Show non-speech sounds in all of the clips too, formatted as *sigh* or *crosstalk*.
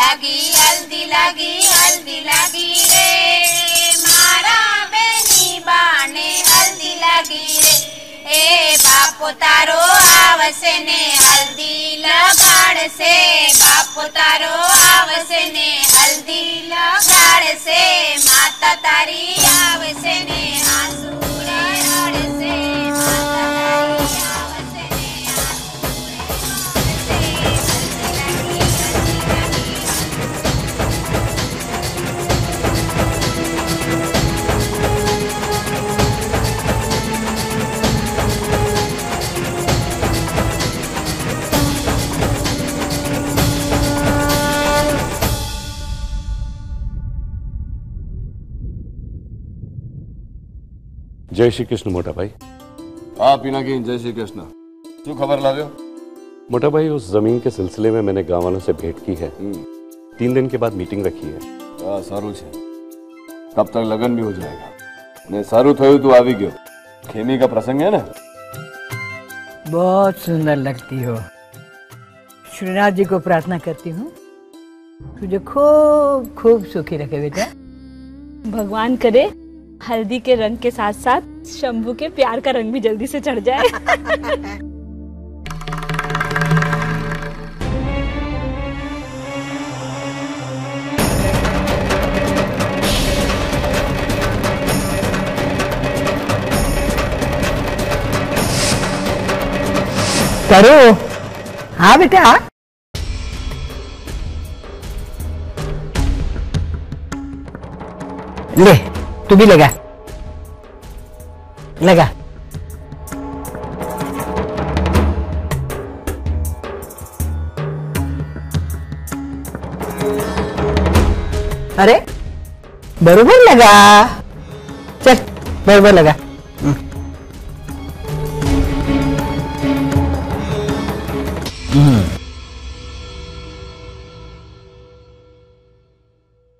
लगी, हल्दी लगी हल्दी लगी रे। मारा बेनी बाने, हल्दी लगी रे। ए बापो, तारो आवसे ने हल्दी लगाड़ से। बापो, तारो आवसे ने हल्दी लगाड़ से। माता तारी आवसे ने જય શ્રી કૃષ્ણ મોટા ભાઈ હા पिनाकी जय श्री कृष्ण શું ખબર લાવ્યો मोटा भाई उस जमीन के सिलसिले में मैंने गांव वालों से भेंट की है तीन दिन के बाद मीटिंग रखी है હા સારું છે તબ તક લગન भी हो जाएगा ને સારું થયું તું આવી ગયો ખેમી का प्रसंग है ना बहुत सुंदर लगती हो श्रीनाथ जी को प्रार्थना करती हूँ तुझे खूब खूब सुखी रखे बेटा भगवान करे हल्दी के रंग के साथ साथ शंभू के प्यार का रंग भी जल्दी से चढ़ जाए। करो। हाँ बेटा। ले तू भी लगा लगा। अरे बरोबर लगा। चल बरोबर लगा।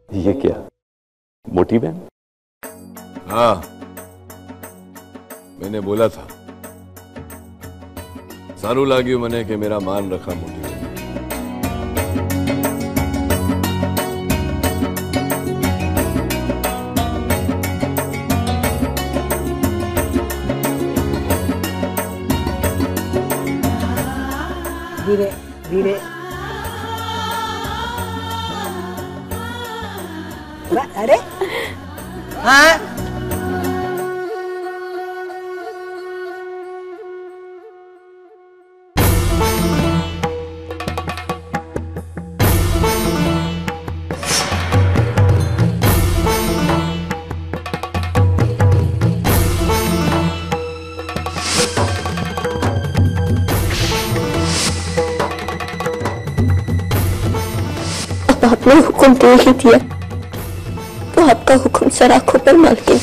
ये क्या? मोटी बहन? हाँ। मैंने बोला था સારું લાગ્યું મને કે મેરા માન રખા મોટી दिया तो आपका हुक्म सर आँखों पर मालकिन।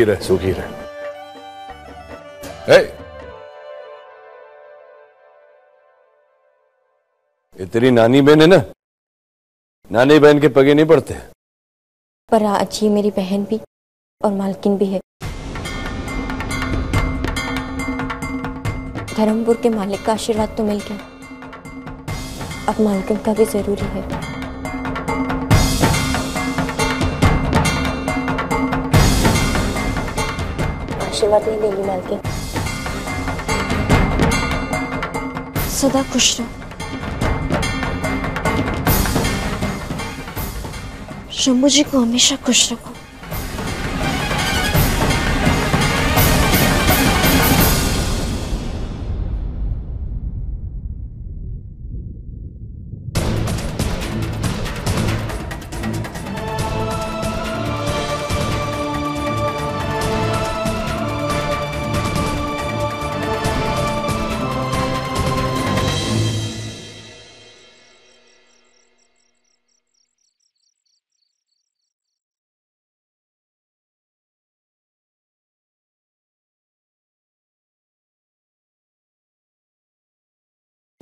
सुखी रहे सुखी रहे ए, तेरी नानी बहन है ना? नानी बहन के पगे नहीं पड़ते। पर अच्छी मेरी बहन भी और मालकिन भी है। धर्मपुर के मालिक का आशीर्वाद तो मिल गया। अब मालकिन का भी ज़रूरी है। आशीर्वाद नहीं देंगी मालकिन सदा खुश रहो। शंभू जी को हमेशा खुश रखो।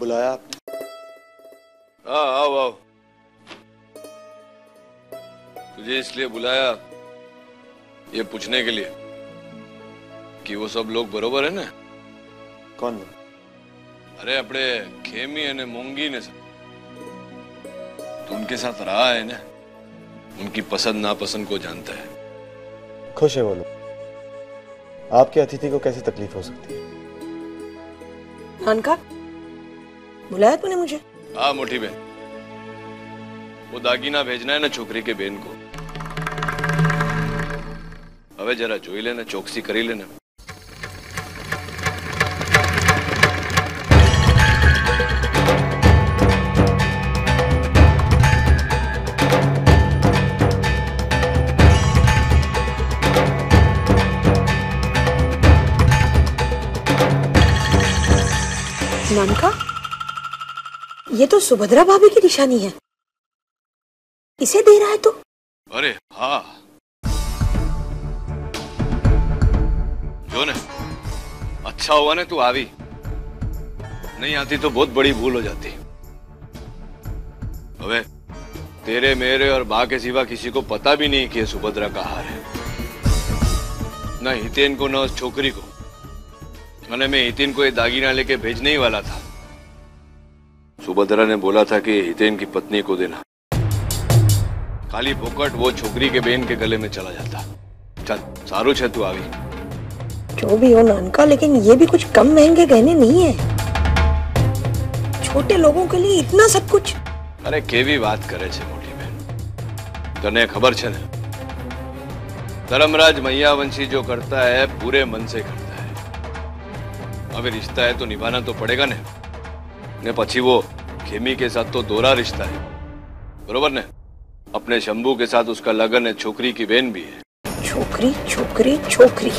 बुलाया आपने? आ, आओ आओ। तुझे इसलिए बुलाया ये पूछने के लिए कि वो सब लोग बरोबर है ना? कौन अरे अपने खेमी ने मोंगी ने सब। तू उनके साथ रहा है ना? उनकी पसंद नापसंद को जानता है। खुश है वो लोग। आपके अतिथि को कैसे तकलीफ़ हो सकती है? बुलाया तूने मुझे हाँ मोटी बहन वो दागीना भेजना है ना छोकरी के बहन को હવે જરા જોઈ લેને ચોકસી કરી લેને नानका ये तो सुभद्रा भाभी की निशानी है। इसे दे रहा है तो? अरे हाँ। जोन अच्छा हुआ ना तू आवी। नहीं आती तो बहुत बड़ी भूल हो जाती। अबे, तेरे मेरे और बा के सिवा किसी को पता भी नहीं कि सुभद्रा का हार है। ना हितेन को, ना उस छोकरी को। मैंने, मैं हितेन को ये दागीना लेके भेजने ही वाला था। सुभद्रा ने बोला था कि हितेन की पत्नी को देना। खाली फोकट वो छोकरी के बेन के गले में चला जाता। चल सारू छ तू आ गई। जो भी हो नानका लेकिन ये भी कुछ कम महँगे गहने नहीं है। छोटे लोगों के लिए इतना सब कुछ। अरे केवी बात करे छे मोटी बहन। तने खबर छे ने? धर्मराज मैयावंशी जो करता है पूरे मन से करता है। अभी रिश्ता है तो निभाना तो पड़ेगा ना। ने પછી वो खेमी के साथ तो दोहरा रिश्ता है। बरोबर ने? अपने शंभू के साथ उसका लगन है छोकरी की बहन भी है। छोकरी छोकरी छोकरी।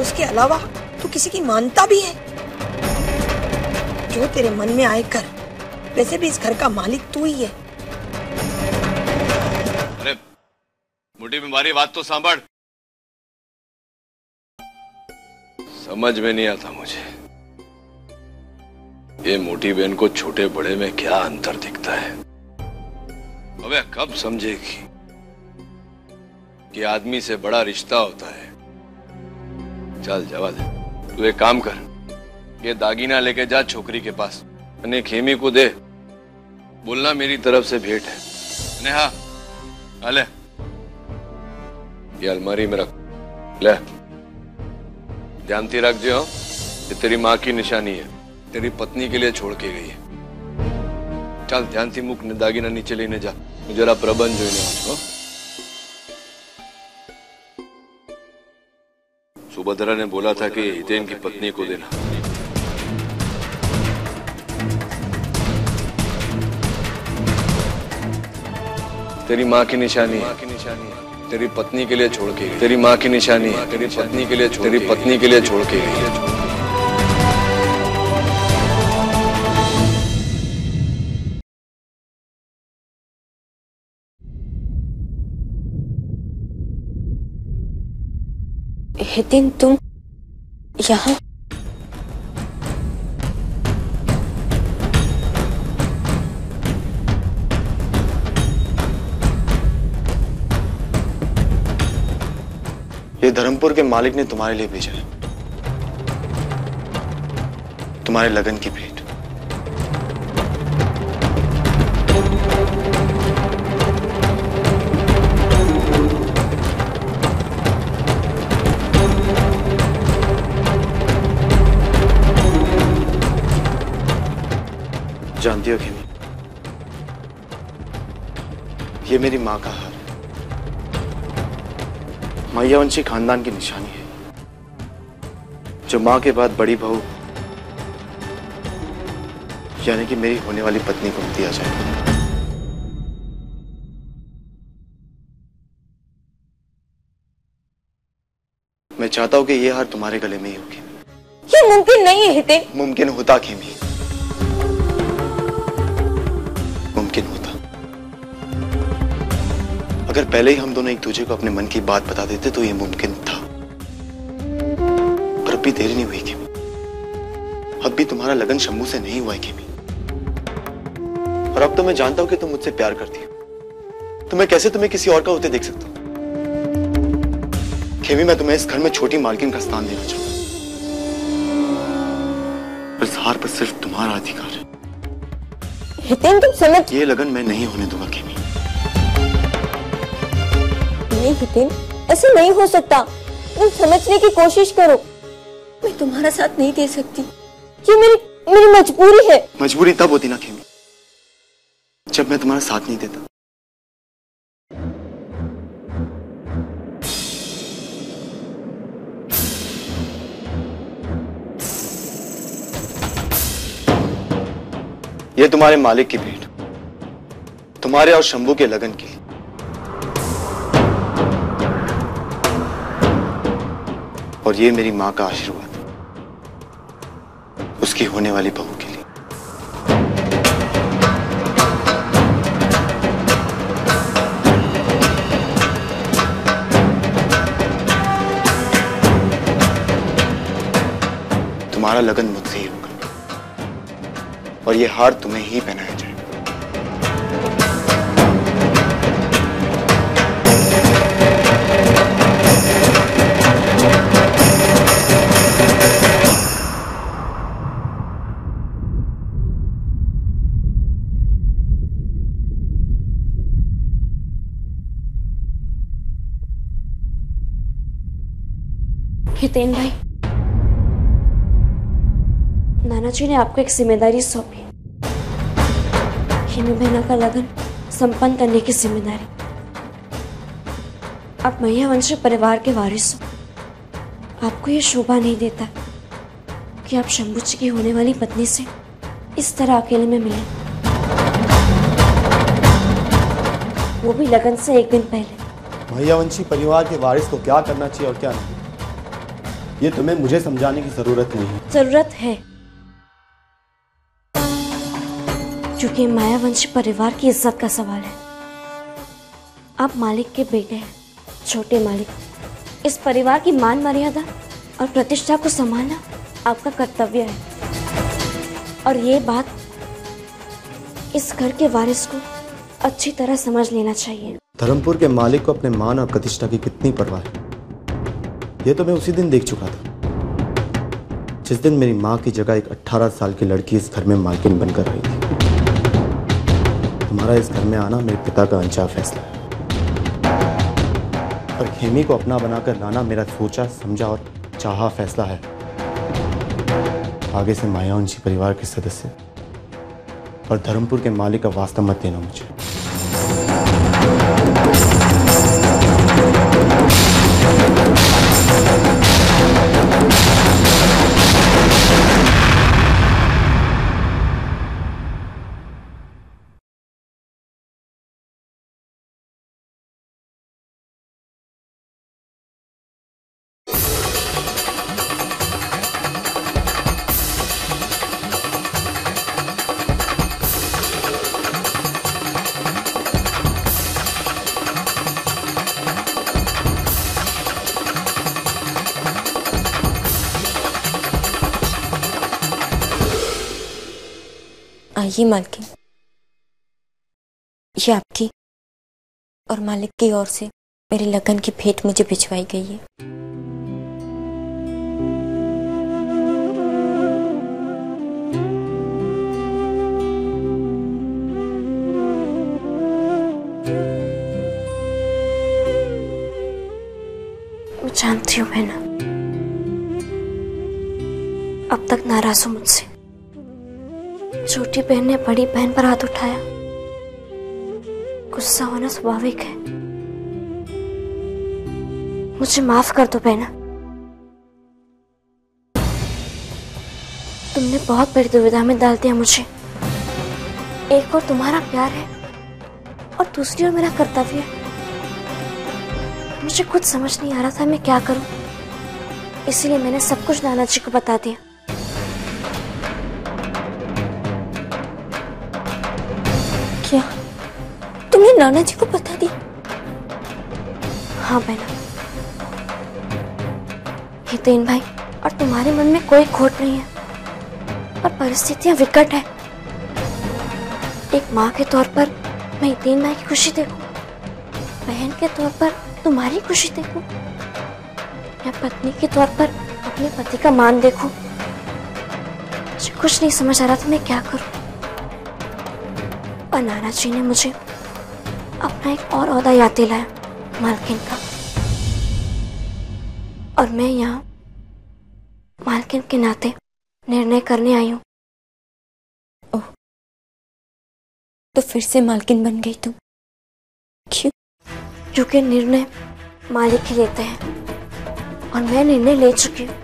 उसके अलावा तू किसी की मानता भी है? जो तेरे मन में आए कर वैसे भी इस घर का मालिक तू ही है। अरे मोटी में मारी बात तो सांभर। समझ में नहीं आता मुझे। ये मोटी बहन को छोटे बड़े में क्या अंतर दिखता है? अबे कब समझेगी कि आदमी से बड़ा रिश्ता होता है? चल जवाब तू एक काम कर। ये दागीना लेके जा छोकरी के पास। अने खेमी को दे। बोलना मेरी तरफ़ से भेंट है। नेहा अले ये अलमारी में रख। ले। ध्यान रख जो। ये तेरी माँ की निशानी है। तेरी पत्नी के लिए छोड़ के गई है ચાલ ધ્યાનથી મૂક ને દાગીના નીચે લઈને જા હું જરા પ્રબંધ જોઈને આવું છું હો. सुभद्रा ने बोला था कि हितेन की पत्नी को देना तेरी माँ की निशानी है तेरी पत्नी के लिए छोड़ के गई तेरी माँ की निशानी है तेरी पत्नी के लिए छोड़ तेरी पत्नी के लिए छोड़ के यह दिन तुम यहाँ? ये धर्मपुर के मालिक ने तुम्हारे लिए भेजा है। तुम्हारे लगन की भेंट। जानती हो खेमी ये मेरी माँ का हार है मैयावंशी खानदान की निशानी है। जो माँ के बाद बड़ी बहू यानी कि मेरी होने वाली पत्नी को दिया जाए। मैं चाहता हूँ कि ये हार तुम्हारे गले में ही होगी। ये मुमकिन नहीं है हितेन मुमकिन होता खेमी अगर पहले ही हम दोनों एक दूसरे को अपने मन की बात बता देते तो ये मुमकिन था। पर अब भी देरी नहीं हुई खेमी अब भी तुम्हारा लगन शंभू से नहीं हुआ है खेमी और अब तो मैं जानता हूँ कि तुम मुझसे प्यार करती हो। तो मैं कैसे तुम्हें किसी और का होते देख सकता हूँ? खेमी मैं तुम्हें इस घर में छोटी मालकिन का स्थान देना चाहूँगा इस हार पर सिर्फ़ तुम्हारा अधिकार है। हितेन तुम समझ ये लगन मैं नहीं होने दूँगा खेमी नहीं हितेन ऐसे नहीं हो सकता। तुम समझने की कोशिश करो। मैं तुम्हारा साथ नहीं दे सकती। ये मेरी मेरी मजबूरी है। मजबूरी तब होती ना खेमी। जब मैं तुम्हारा साथ नहीं देता। ये तुम्हारे मालिक की भेंट। तुम्हारे और शंभू के लगन की। और ये मेरी माँ का आशीर्वाद। उसकी होने वाली बहू के लिए। तुम्हारा लगन मुझसे ही होगा। और ये हार तुम्हें ही पहनाया। हितेन भाई। नाना जी ने आपको एक ज़िम्मेदारी सौंपी। हिमी बहना का लगन संपन्न करने की ज़िम्मेदारी। आप मैया वंश परिवार के वारिस हो। आपको ये शोभा नहीं देता कि आप शंभू जी की होने वाली पत्नी से इस तरह अकेले में मिले। वो भी लगन से एक दिन पहले। भैयावंशी परिवार के वारिस को क्या करना चाहिए और क्या नहीं? ये तुम्हें मुझे समझाने की ज़रूरत नहीं है। ज़रूरत है। क्योंकि मायावंशी परिवार की इज़्ज़त का सवाल है। आप मालिक के बेटे हैं छोटे मालिक। इस परिवार की मान मर्यादा और प्रतिष्ठा को संभालना आपका कर्तव्य है। और ये बात इस घर के वारिस को अच्छी तरह समझ लेना चाहिए। धर्मपुर के मालिक को अपने मान और प्रतिष्ठा की कितनी परवाह है। ये तो मैं उसी दिन देख चुका था। जिस दिन मेरी माँ की जगह एक 18 साल की लड़की इस घर में मालकिन बनकर रही थी। तुम्हारा इस घर में आना मेरे पिता का अनचाहा फैसला है। और खेमी को अपना बनाकर लाना मेरा सोचा, समझा और चाहा फैसला है। आगे से मायावंशी परिवार के सदस्य और धर्मपुर के मालिक का वास्ता मत देना मुझे। आइए मालकिन ये आपकी और मालिक की ओर से मेरी लगन की भेंट मुझे भिजवाई गई है। मैं जानती हूँ, बहना। अब तक नाराज़ हो मुझसे। छोटी बहन ने बड़ी बहन पर हाथ उठाया। गुस्सा होना स्वाभाविक है। मुझे माफ़ कर दो बहना। तुमने बहुत बड़ी दुविधा में डाल दिया मुझे। एक और तुम्हारा प्यार है और दूसरी ओर मेरा कर्तव्य है। मुझे कुछ समझ नहीं आ रहा था मैं क्या करूँ। इसीलिए मैंने सब कुछ नाना जी को बता दिया। क्या तुमने नाना जी को बता दिया हाँ बहना हितेन भाई और तुम्हारे मन में कोई खोट नहीं है और परिस्थितियाँ विकट है। एक माँ के तौर पर मैं हितेन भाई की खुशी देखूँ, बहन के तौर पर तुम्हारी खुशी देखूँ, या पत्नी के तौर पर अपने पति का मान देखूँ। मुझे कुछ नहीं समझ आ रहा था मैं क्या करूँ। और नाना जी ने मुझे अपना एक और औहदा याद दिलाया मालकिन का। और मैं यहाँ मालकिन के नाते निर्णय करने आई हूँ। तो फिर से मालकिन बन गई तुम? क्यों? क्योंकि निर्णय मालिक ही लेते हैं। और मैं निर्णय ले चुकी हूँ।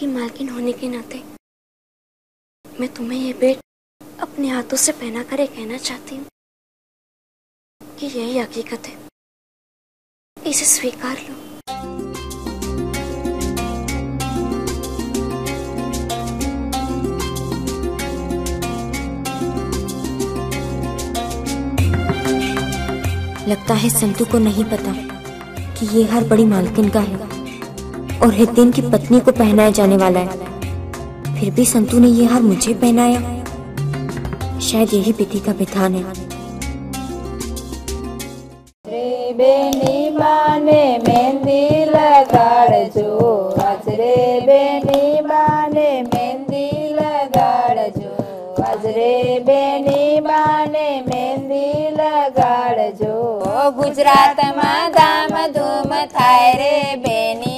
की मालकिन होने के नाते मैं तुम्हें ये बेट अपने हाथों से पहना कर कहना चाहती हूँ कि यही हकीकत है। इसे स्वीकार लो। लगता है संतू को नहीं पता कि ये हर बड़ी मालकिन का है। और हितेन की पत्नी को पहनाया जाने वाला है। फिर भी संतु ने यह हार मुझे पहनाया। शायद यही पिति का विधान है। जो। लगाड़ जो। गुजरात मा धाम धूम थाय रे बेनी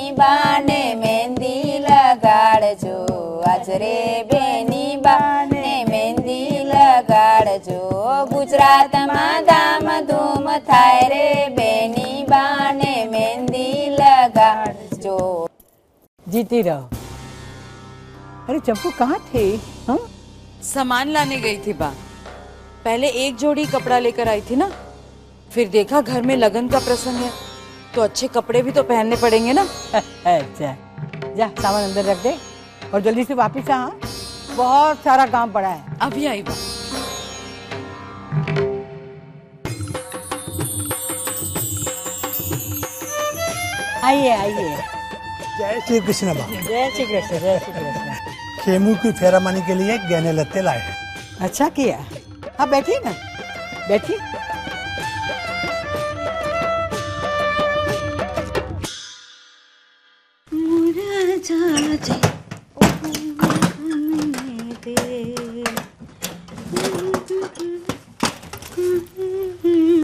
લગાડજો ગુજરાતમાં ધામ ધૂમ થાય રે બેની બાને મહેંદી લગાડજો जीती रहो अरे चंपू कहाँ थे हम सामान लाने गई थी बा पहले एक जोड़ी कपड़ा लेकर आई थी ना फिर देखा घर में लगन का प्रसंग है तो अच्छे कपड़े भी तो पहनने पड़ेंगे ना *laughs* अच्छा जा सामान अंदर रख दे और जल्दी से वापस आ हाँ? बहुत सारा काम पड़ा है अभी आई बा आइए आइए। जय श्री कृष्ण जय श्री कृष्ण जय श्री कृष्ण। खेमू की फेरामानी के लिए गहने लत्ते लाए अच्छा किया। हाँ बैठिए ना। बैठिए। ये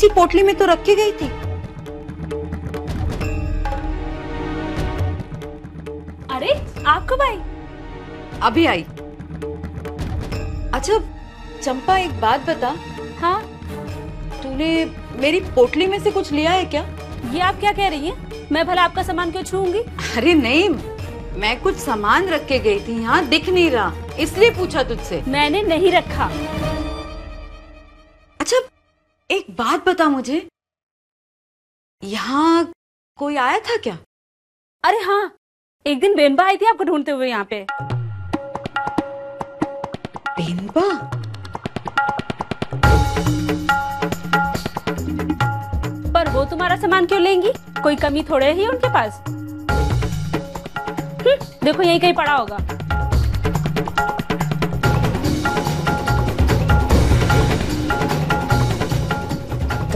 इसी पोटली में तो रखी गई थी। अरे आप कब आई? अभी आई। अच्छा चंपा एक बात बता। हाँ? तूने मेरी पोटली में से कुछ लिया है क्या? ये आप क्या कह रही हैं? मैं भला आपका सामान क्यों छूँगी अरे नहीं मैं कुछ सामान रख के गई थी यहाँ दिख नहीं रहा इसलिए पूछा तुझसे। मैंने नहीं रखा। बता मुझे? यहाँ कोई आया था क्या? अरे हाँ एक दिन बेनबा आई थी आपको ढूंढते हुए यहाँ पे। बेनबा? पर वो तुम्हारा सामान क्यों लेंगी? कोई कमी थोड़े ही है उनके पास। हम्म, देखो यही कहीं पड़ा होगा।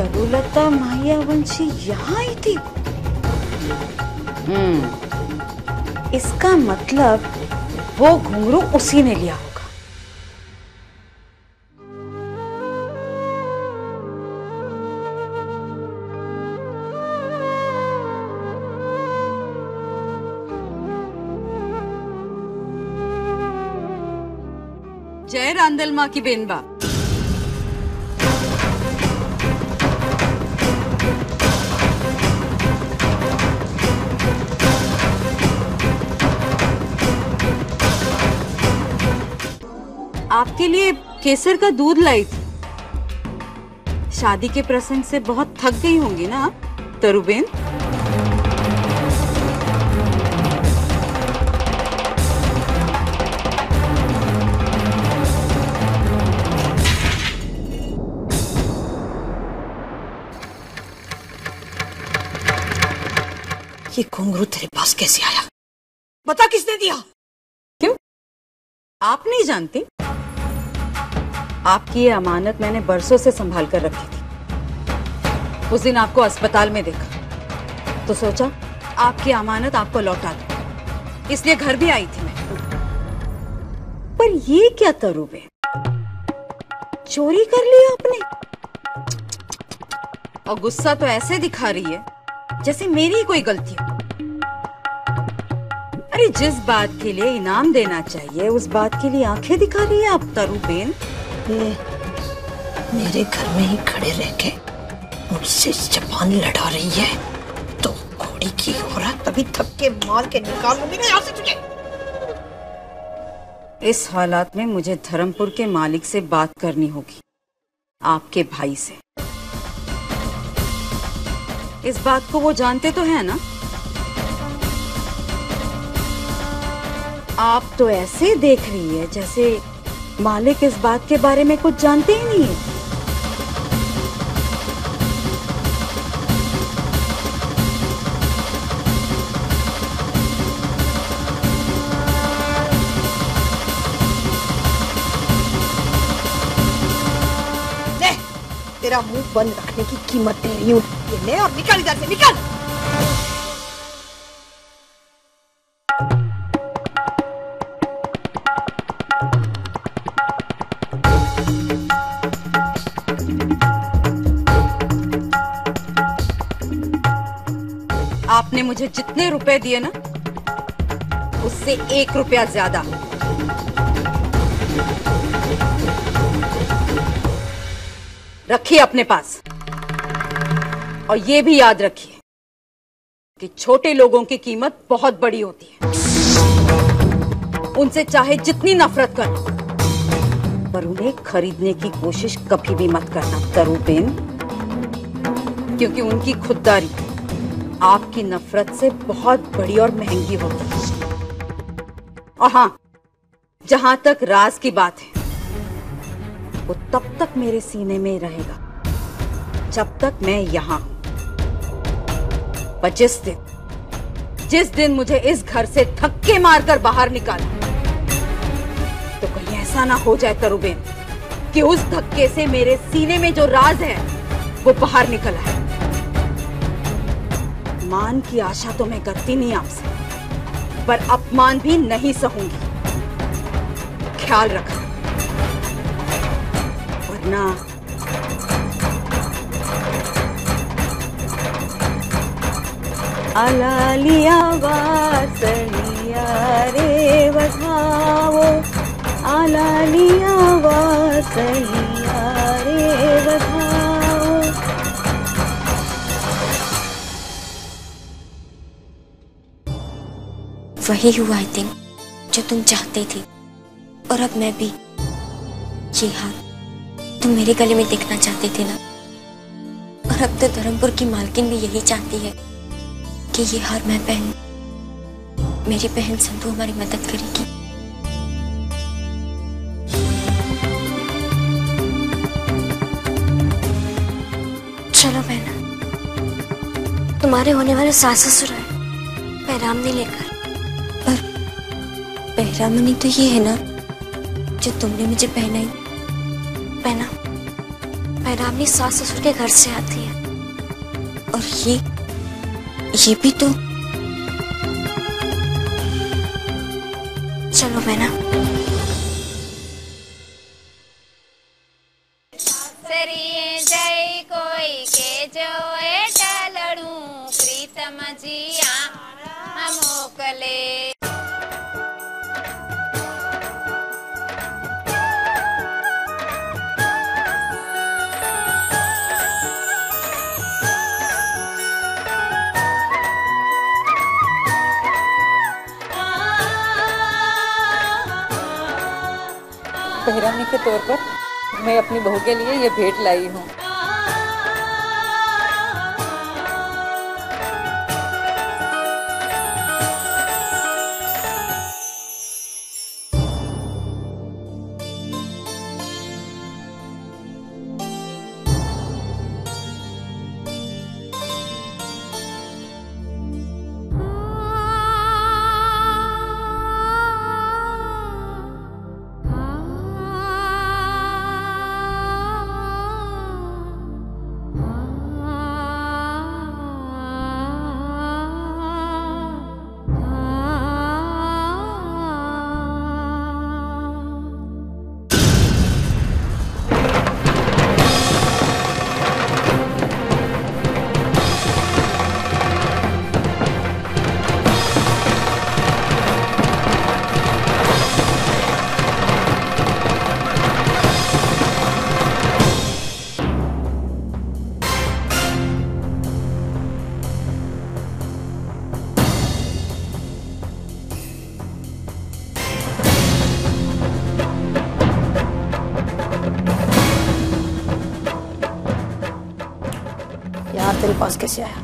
तरुलता माया वंशी यहाँ आई थी। हम्म। इसका मतलब वो घुंघरू उसी ने लिया होगा। जय रांदल माँ की बेनबा आपके लिए केसर का दूध लाई थी। शादी के प्रसंग से बहुत थक गई होंगी ना आप, तरुबेन? ये घुंघरू तेरे पास कैसे आया? बता किसने दिया? क्यों? आप नहीं जानती? आपकी ये अमानत मैंने बरसों से संभाल कर रखी थी। उस दिन आपको अस्पताल में देखा। तो सोचा, आपकी अमानत आपको लौटा दो। इसलिए घर भी आई थी मैं। पर ये क्या तरुबे चोरी कर लिया आपने? और गुस्सा तो ऐसे दिखा रही है, जैसे मेरी ही कोई गलती हो। अरे, जिस बात के लिए इनाम देना चाहिए, उस बात के लिए आँखें दिखा रही है आप तरुबेन ये मेरे घर में ही खड़े रह के मुझसे जबान लड़ा रही है। तो घोड़ी की हो रहा तभी थक्के मार के निकालूँगी ना यहाँ से तुझे। इस हालात में मुझे धर्मपुर के मालिक से बात करनी होगी, आपके भाई से। इस बात को वो जानते तो है ना? आप तो ऐसे देख रही है जैसे मालिक इस बात के बारे में कुछ जानते ही नहीं है। तेरा मुँह बंद रखने की कीमत दे रही हूँ। ले और निकल इधर से, निकल। आपने मुझे जितने रुपए दिए ना, उससे एक रुपया ज़्यादा। रखिए अपने पास। और ये भी याद रखिए कि छोटे लोगों की कीमत बहुत बड़ी होती है। उनसे चाहे जितनी नफरत करो, पर उन्हें खरीदने की कोशिश कभी भी मत करना तरुबेन क्योंकि उनकी खुददारी आपकी नफरत से बहुत बड़ी और महँगी होती है। और हाँ जहाँ तक राज की बात है, वो तब तक मेरे सीने में रहेगा, जब तक मैं यहाँ हूँ। जिस दिन जिस दिन मुझे इस घर से धक्के मारकर बाहर निकाला तो कहीं ऐसा ना हो जाए तरुबेन, कि उस धक्के से मेरे सीने में जो राज है, वो बाहर निकल आए मान की आशा तो मैं करती नहीं आपसे, पर अपमान भी नहीं सहूँगी। ख्याल रखना। और पहना आलालिया वासलिया रे बधाओ आलालिया वासलिया रे बधाओ वही हुआ आई थिंक जो तुम चाहते थे। और अब मैं भी ये हार तुम मेरे गले में देखना चाहते थे ना? और अब तो धर्मपुर की मालकिन भी यही चाहती है कि ये हार मैं पहन। मेरी बहन संधू हमारी मदद करेगी। चलो बहना, तुम्हारे होने वाले सास ससुर है पैरामनी लेकर। पर पैरामनी तो ये है ना, जो तुमने मुझे पहनाई। पहना। पैरामनी सास ससुर के घर से आती है। और ये ये भी तो चलो बहना मैं अपनी बहू के लिए ये भेंट लाई हूँ। पास कैसे आया?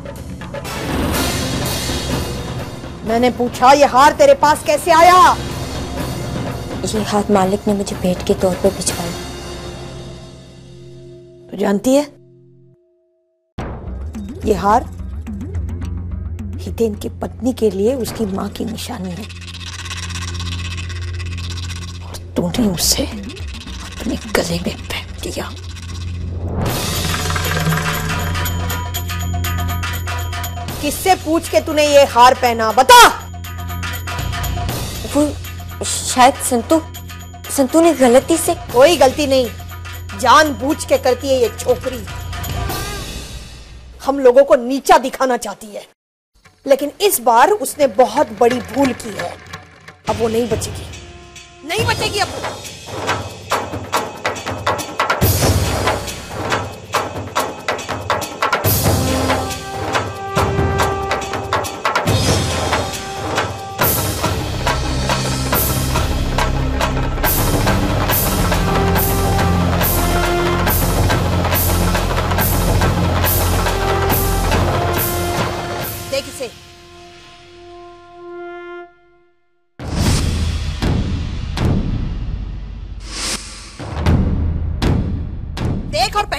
मैंने पूछा ये हार तेरे पास कैसे आया? ये हाथ मालिक ने मुझे भेंट के तौर पे भिजवाया। तू जानती है? ये हार हितेन की पत्नी के लिए उसकी माँ की निशानी है। और तूने उसे अपने गले में पहन दिया। किससे पूछ के तूने ये हार पहना? बता। वो शायद संतु संतु ने गलती से कोई गलती नहीं। जान बूझ के करती है ये छोकरी। हम लोगों को नीचा दिखाना चाहती है। लेकिन इस बार उसने बहुत बड़ी भूल की है। अब वो नहीं बचेगी। नहीं बचेगी अब।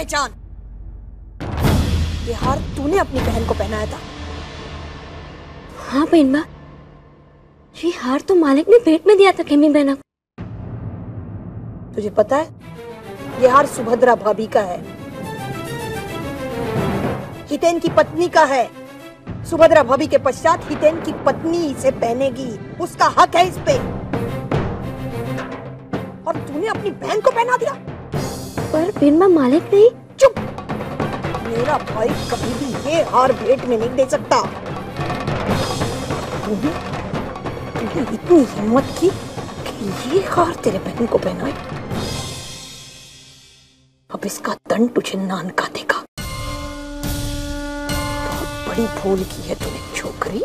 पहचान। ये हार तूने अपनी बहन को पहनाया था। हाँ बहन माँ ये हार तो मालिक ने भेंट में दिया था खेमी बहना को। तुझे पता है ये हार सुभद्रा भाभी का है। हितेन की पत्नी का है। सुभद्रा भाभी के पश्चात हितेन की पत्नी इसे पहनेगी। उसका हक है इस पे। और तूने अपनी बहन को पहना दिया। पर बिनमा मालिक नहीं? चुप! मेरा भाई कभी भी ये हार भेंट में नहीं दे सकता। तूने इतनी हिम्मत की कि ये हार तेरे बहन को पहनाए। अब इसका दंड तुझे नान का देगा। बहुत बड़ी भूल की है तूने, छोकरी।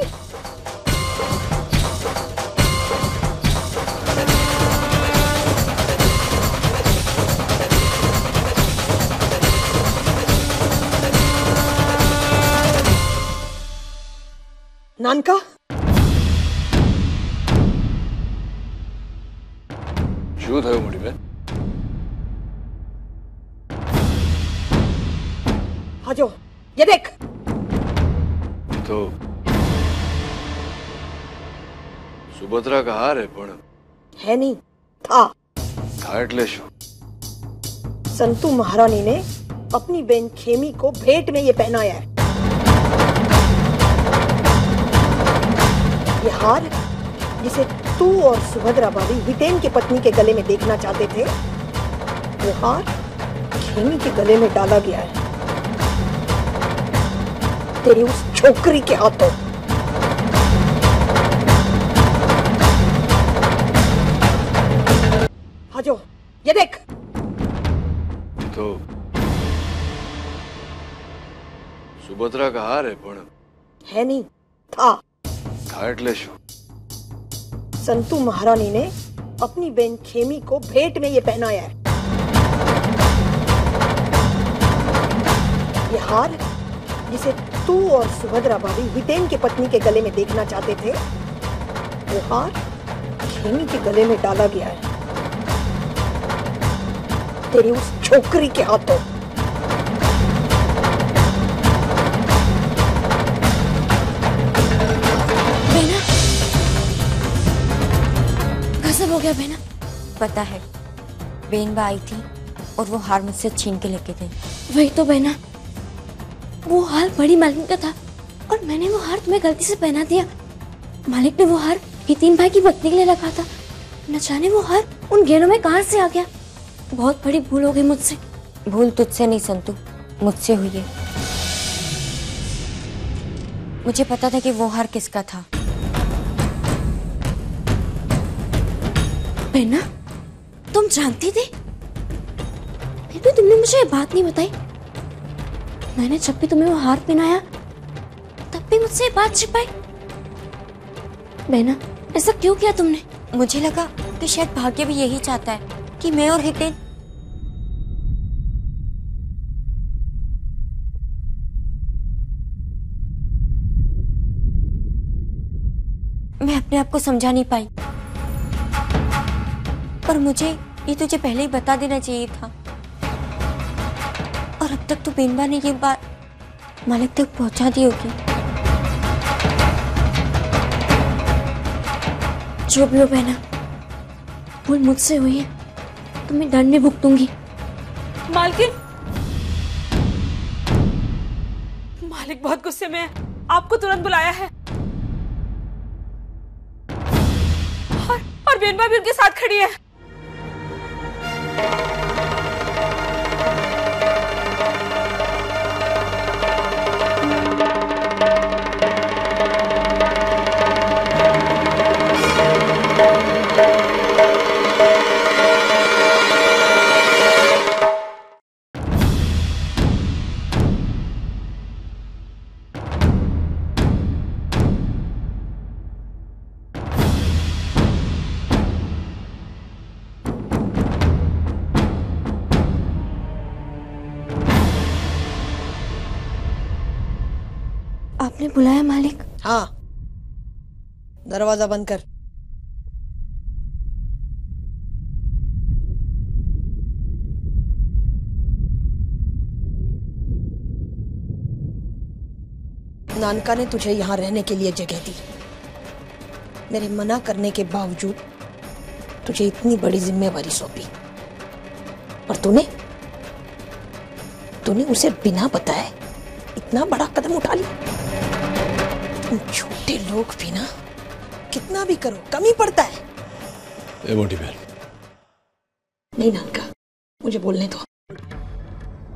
नानका શું થયું મોટી બેન हाँ जो ये देख તો સુભદ્રા કા હાર હે પણ है नहीं था था એટલે શું संतू महारानी ने अपनी बहन खेमी को भेंट में ये पहनाया है ये हार जिसे तू और सुभद्रा भाभी हितेन की पत्नी के गले में देखना चाहते थे वो हार खेमी के गले में डाला गया है। तेरी उस छोकरी के हाथों। हाजो ये देख। तो सुभद्रा का हार है पण है नहीं था। था એટલે શું संतू महारानी ने अपनी बहन खेमी को भेंट में ये पहनाया है ये हार जिसे तू और सुभद्रा भाभी हितेन की पत्नी के गले में देखना चाहते थे वो हार खेमी के गले में डाला गया है तेरी उस छोकरी के हाथों पता है। बेनबा आई थी और वो हार मुझसे छीन के लेके गई। वही तो बहना। वो हार बड़ी मालिक का था और मैंने वो हार तुम्हें गलती से पहना दिया। मालिक ने वो हार हितीन भाई की पत्नी के लिए रखा था। न जाने वो हार उन गहनों में कहाँ से आ गया। बहुत बड़ी भूल हो गई मुझसे। भूल तुझसे नहीं संतु। मुझसे हुई है। मुझे पता था कि वो हार किसका था। बहना तुम जानती थी? फिर भी तुमने मुझे ये बात नहीं बताई। मैंने जब भी तुम्हें वो हार पहनाया, तब भी मुझसे ये बात छिपाई। बहना, ऐसा क्यों किया तुमने? मुझे लगा कि शायद भाग्य भी यही चाहता है कि मैं और हितेन मैं अपने आप को समझा नहीं पाई। पर मुझे ये तुझे पहले ही बता देना चाहिए था। और अब तक तो बेनबा ने ये बात मालिक तक पहुँचा दी होगी। जो भी हो बहना भूल मुझसे हुई है तो मैं दंड भी भुगतूँगी। मालकिन! मालिक बहुत गुस्से में है। आपको तुरंत बुलाया है। और, और बेनबा भी उनके साथ खड़ी है। आपने दरवाज़ा बंद कर। नानका ने तुझे यहाँ रहने के लिए जगह दी। मेरे मना करने के बावजूद तुझे इतनी बड़ी जिम्मेवारी सौंपी। और तूने? तूने उसे बिना बताए इतना बड़ा कदम उठा लिया। छोटे लोग भी ना? कितना भी करो कमी पड़ता है। ए मोटी बहन। नहीं नानका मुझे बोलने दो।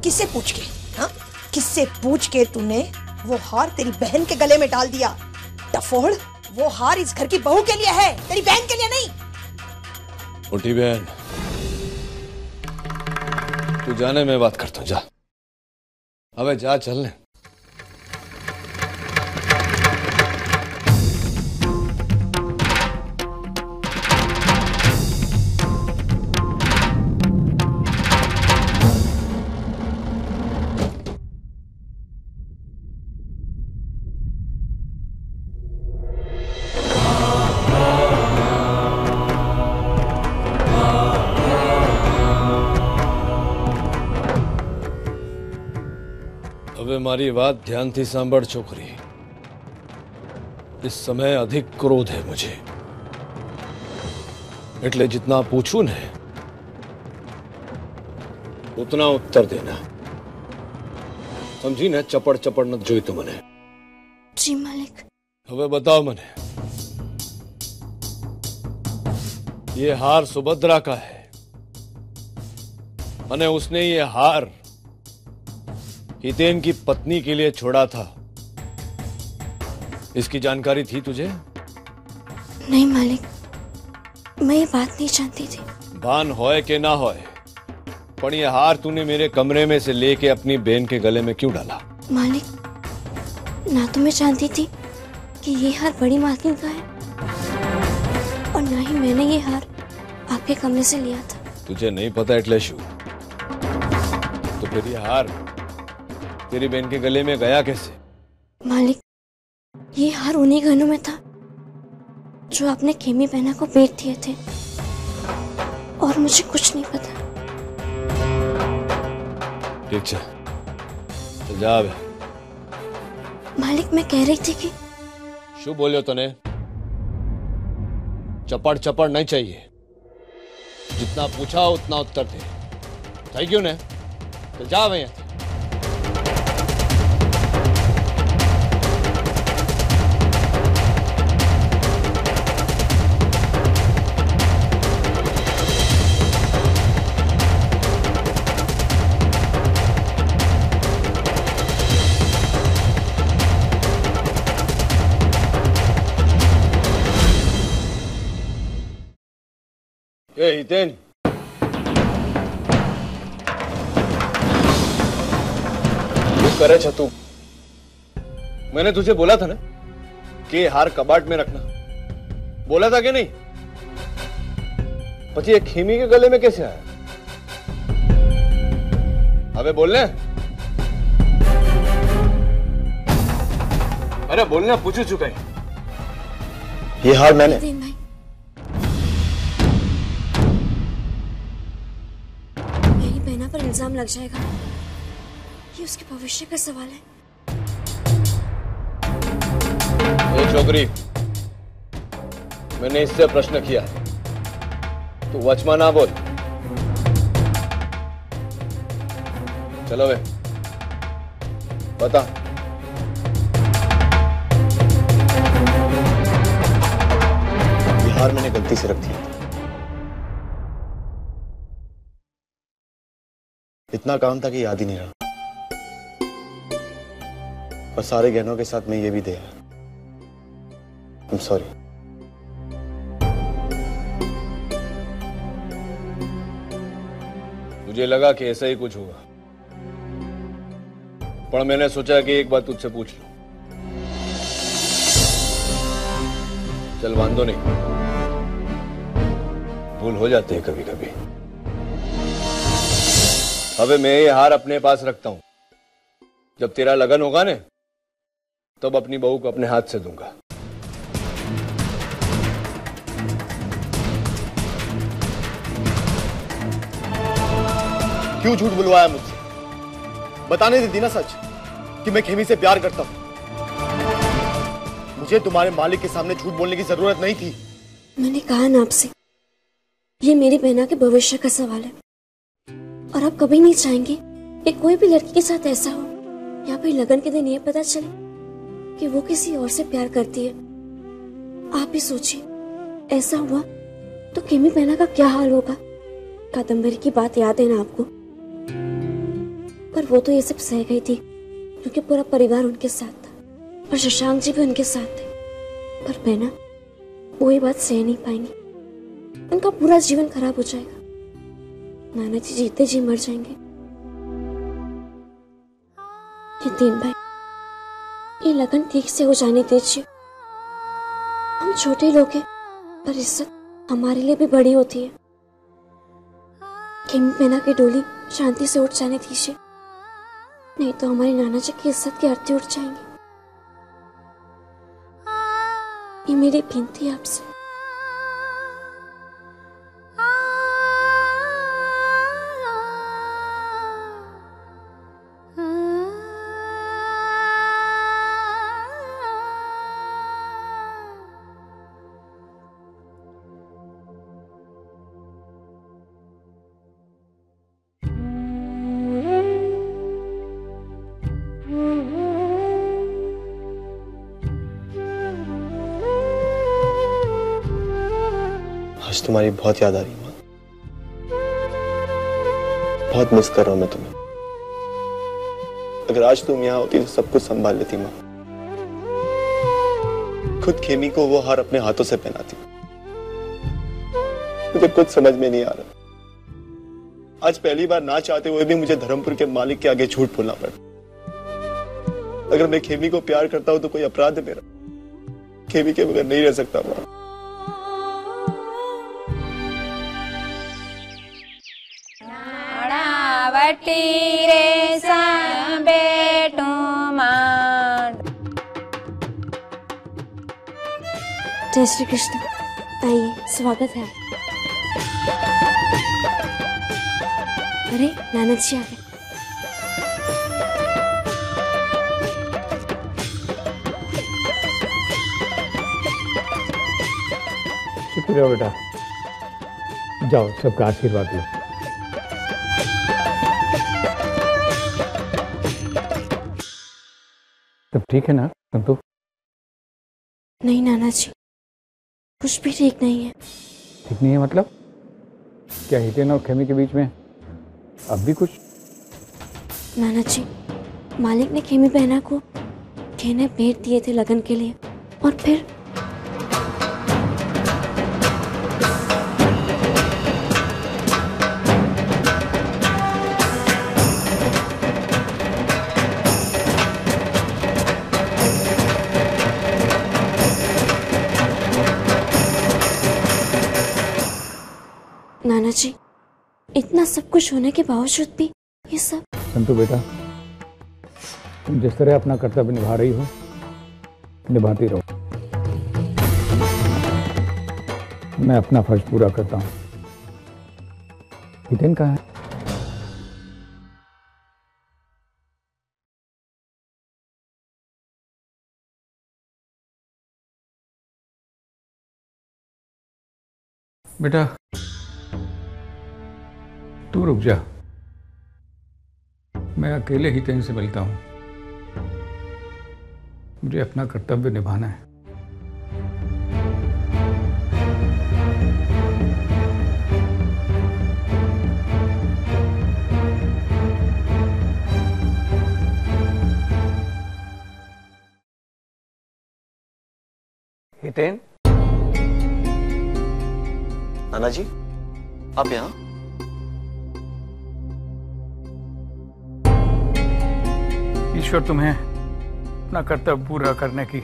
किससे पूछ के हाँ? किससे पूछ के तूने वो हार तेरी बहन के गले में डाल दिया? टफोड़ वो हार इस घर की बहू के लिए है तेरी बहन के लिए नहीं। मोटी बहन तू जाने में बात करता हूँ जा। अबे जा चल મારી વાત ધ્યાનથી સાંભળ છોકરી इस समय अधिक क्रोध है मुझे એટલે जितना पूछूं ने उतना उत्तर देना સમજી ને ચપડ ચપડ નથી જોઈતું મને जी मालिक હવે बताओ મને ये हार सुभद्रा का है અને उसने ये हार हितेन की पत्नी के लिए छोड़ा था। इसकी जानकारी थी तुझे? नहीं मालिक। मैं ये बात नहीं जानती थी। भान होए के ना होए पर ये हार तूने मेरे कमरे में से लेके अपनी बहन के गले में क्यों डाला? मालिक ना तो मैं जानती थी कि ये हार बड़ी मार्किंग का है और ना ही मैंने ये हार आपके कमरे से लिया था। तुझे नहीं पता एटले शू तो फिर ये हार तेरी बहन के गले में गया कैसे? मालिक ये हार उन्हीं गहनों में था जो आपने खेमी बहना को बेच दिए थे। और मुझे कुछ नहीं पता। ठीक चल। तो है मालिक मैं कह रही थी कि शू बोलियो तूने? चपड़ चपड़ नहीं चाहिए। जितना पूछा उतना उत्तर दे। थैंक यू ने? तो जा भैया Hey, Danny. करे छतू मैंने तुझे बोला था ना कि हार कबाट में रखना। बोला था कि नहीं? पति एक खेमी के गले में कैसे आया? अबे बोलने अरे बोलने पूछ चुका है। ये हार मैंने। इल्ज़ाम लग जाएगा। ये उसके भविष्य का सवाल है। छोकरी, मैंने इससे प्रश्न किया तू वचमा ना बोल। चलो वे। बता। बिहार मैंने गलती से रख दिया इतना काम था कि याद ही नहीं रहा। और सारे गहनों के साथ मैं ये भी दे आई एम सॉरी मुझे लगा कि ऐसा ही कुछ होगा। पर मैंने सोचा कि एक बात तुझसे पूछ लूँ। चल, वांदो नहीं। भूल हो जाते हैं कभी कभी अबे मैं ये हार अपने पास रखता हूँ। जब तेरा लगन होगा ने, तब अपनी बहू को अपने हाथ से दूँगा। क्यों झूठ बुलवाया मुझसे? बताने देती ना सच, कि मैं खेमी से प्यार करता हूँ। मुझे तुम्हारे मालिक के सामने झूठ बोलने की ज़रूरत नहीं थी। मैंने कहा ना आपसे, ये मेरी बहना के भविष्य का सवाल है। और आप कभी नहीं चाहेंगे कि कोई भी लड़की के साथ ऐसा हो। या फिर लगन के दिन ये पता चले कि वो किसी और से प्यार करती है। आप ही सोचिए, ऐसा हुआ तो किमी बहना का क्या हाल होगा? कादम्बरी की बात याद है ना आपको? पर वो तो ये सब सह गई थी, क्योंकि पूरा परिवार उनके साथ था और शशांक जी भी उनके साथ थे। पर मैं ना वो ये बात सह नहीं पाएँगी। उनका पूरा जीवन खराब हो जाएगा। नाना जी जीते जी मर जाएँगे। यतीन भाई, ये लगन ठीक से हो जाने दीजिए। हम छोटे लोग हैं, पर इज़्ज़त हमारे लिए भी बड़ी होती है। किंग पेना की डोली शांति से उठ जाने दीजिए। नहीं तो हमारे नाना जी की इज़्ज़त की आरती उठ जाएँगी। ये मेरी विनती आपसे। तुम्हारी बहुत याद आ रही है, माँ। बहुत मिस कर रहा हूँ मैं तुम्हें। अगर आज तुम यहाँ होती तो सब कुछ संभाल लेती, माँ। खुद खेमी को वो हार अपने हाथों से पहनाती। मुझे कुछ समझ में नहीं आ रहा। आज पहली बार ना चाहते हुए भी मुझे धर्मपुर के मालिक के आगे झूठ बोलना पड़ा। अगर मैं खेमी को प्यार करता हूँ तो कोई अपराध है मेरा। खेमी के बगैर नहीं रह सकता, माँ। जय श्री कृष्ण। आइए स्वागत है। अरे नानक जी आ गए। शुक्रिया बेटा। जाओ सबका आशीर्वाद लो। ठीक है ना संतु नहीं नाना जी कुछ भी ठीक नहीं है। ठीक नहीं है मतलब? क्या हितेन और खेमी के बीच में? अब भी कुछ? नाना जी मालिक ने खेमी बहना को खेने भेज दिए थे लगन के लिए और फिर इतना सब कुछ होने के बावजूद भी ये सब संतु बेटा, तुम जिस तरह अपना कर्तव्य निभा रही हो, निभाती रहो। मैं अपना फ़र्ज़ पूरा करता हूँ। हितेन कहाँ है? बेटा तू रुक जा। मैं अकेले ही तेन से मिलता हूँ। मुझे अपना कर्तव्य निभाना है। हितेन? नाना जी, आप यहाँ? ईश्वर तुम्हें अपना कर्तव्य पूरा करने की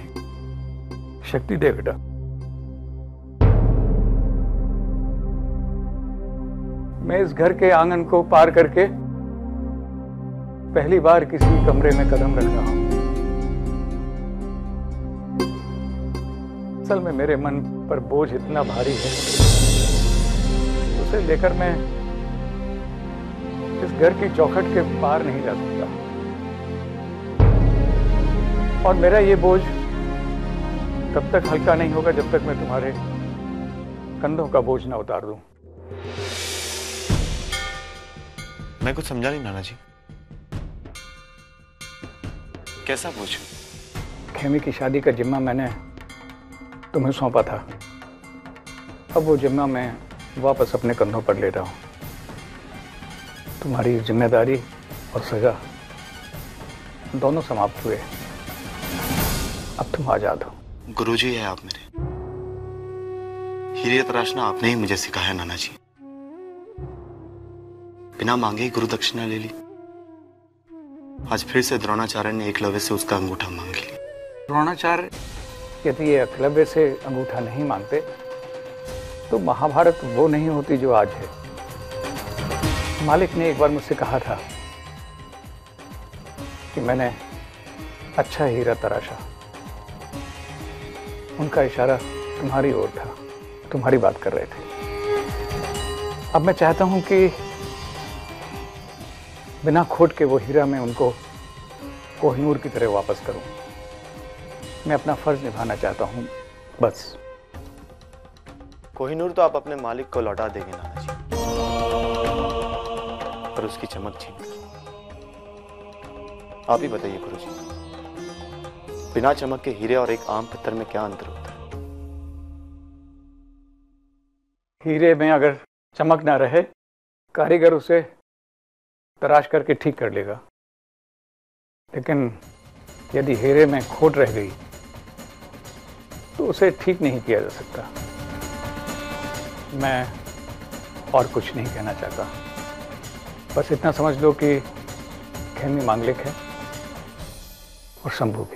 शक्ति दे, बेटा। मैं इस घर के आँगन को पार करके पहली बार किसी कमरे में कदम रख रहा हूँ। असल में मेरे मन पर बोझ इतना भारी है उसे लेकर मैं इस घर की चौखट के पार नहीं जा सकता। और मेरा ये बोझ तब तक हल्का नहीं होगा जब तक मैं तुम्हारे कंधों का बोझ ना उतार दूँ। मैं कुछ समझा नहीं नाना जी कैसा बोझ? खेमी की शादी का जिम्मा मैंने तुम्हें सौंपा था। अब वो जिम्मा मैं वापस अपने कंधों पर ले रहा हूँ। तुम्हारी ज़िम्मेदारी और सजा दोनों समाप्त हुए। अब तुम आज़ाद हो। गुरुजी है आप मेरे। हीरे तराशना आपने ही मुझे सिखाया नाना जी बिना मांगे ही गुरु दक्षिणा ले ली। आज फिर से द्रोणाचार्य ने एकलव्य से उसका अंगूठा मांग लिया। द्रोणाचार्य? यदि ये एकलव्य से अंगूठा नहीं मांगते तो महाभारत वो नहीं होती जो आज है। मालिक ने एक बार मुझसे कहा था कि मैंने अच्छा हीरा तराशा। उनका इशारा तुम्हारी ओर था। तुम्हारी बात कर रहे थे। अब मैं चाहता हूँ कि बिना खोट के वो हीरा मैं उनको कोहिनूर की तरह वापस करूँ। मैं अपना फ़र्ज़ निभाना चाहता हूँ। बस। कोहिनूर तो आप अपने मालिक को लौटा देंगे नाना जी पर उसकी चमक छीन आप ही बताइए गुरु जी बिना चमक के हीरे और एक आम पत्थर में क्या अंतर होता है? हीरे में अगर चमक ना रहे, कारीगर उसे तराश करके ठीक कर लेगा। लेकिन यदि हीरे में खोट रह गई तो उसे ठीक नहीं किया जा सकता। मैं और कुछ नहीं कहना चाहता। बस इतना समझ लो कि खेमी मांगलिक है और शंभू भी।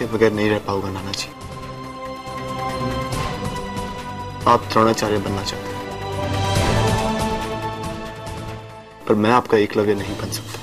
के बगैर नहीं रह पाऊँगा नाना जी आप द्रोणाचार्य बनना चाहते हैं। पर मैं आपका एकलव्य नहीं बन सकता।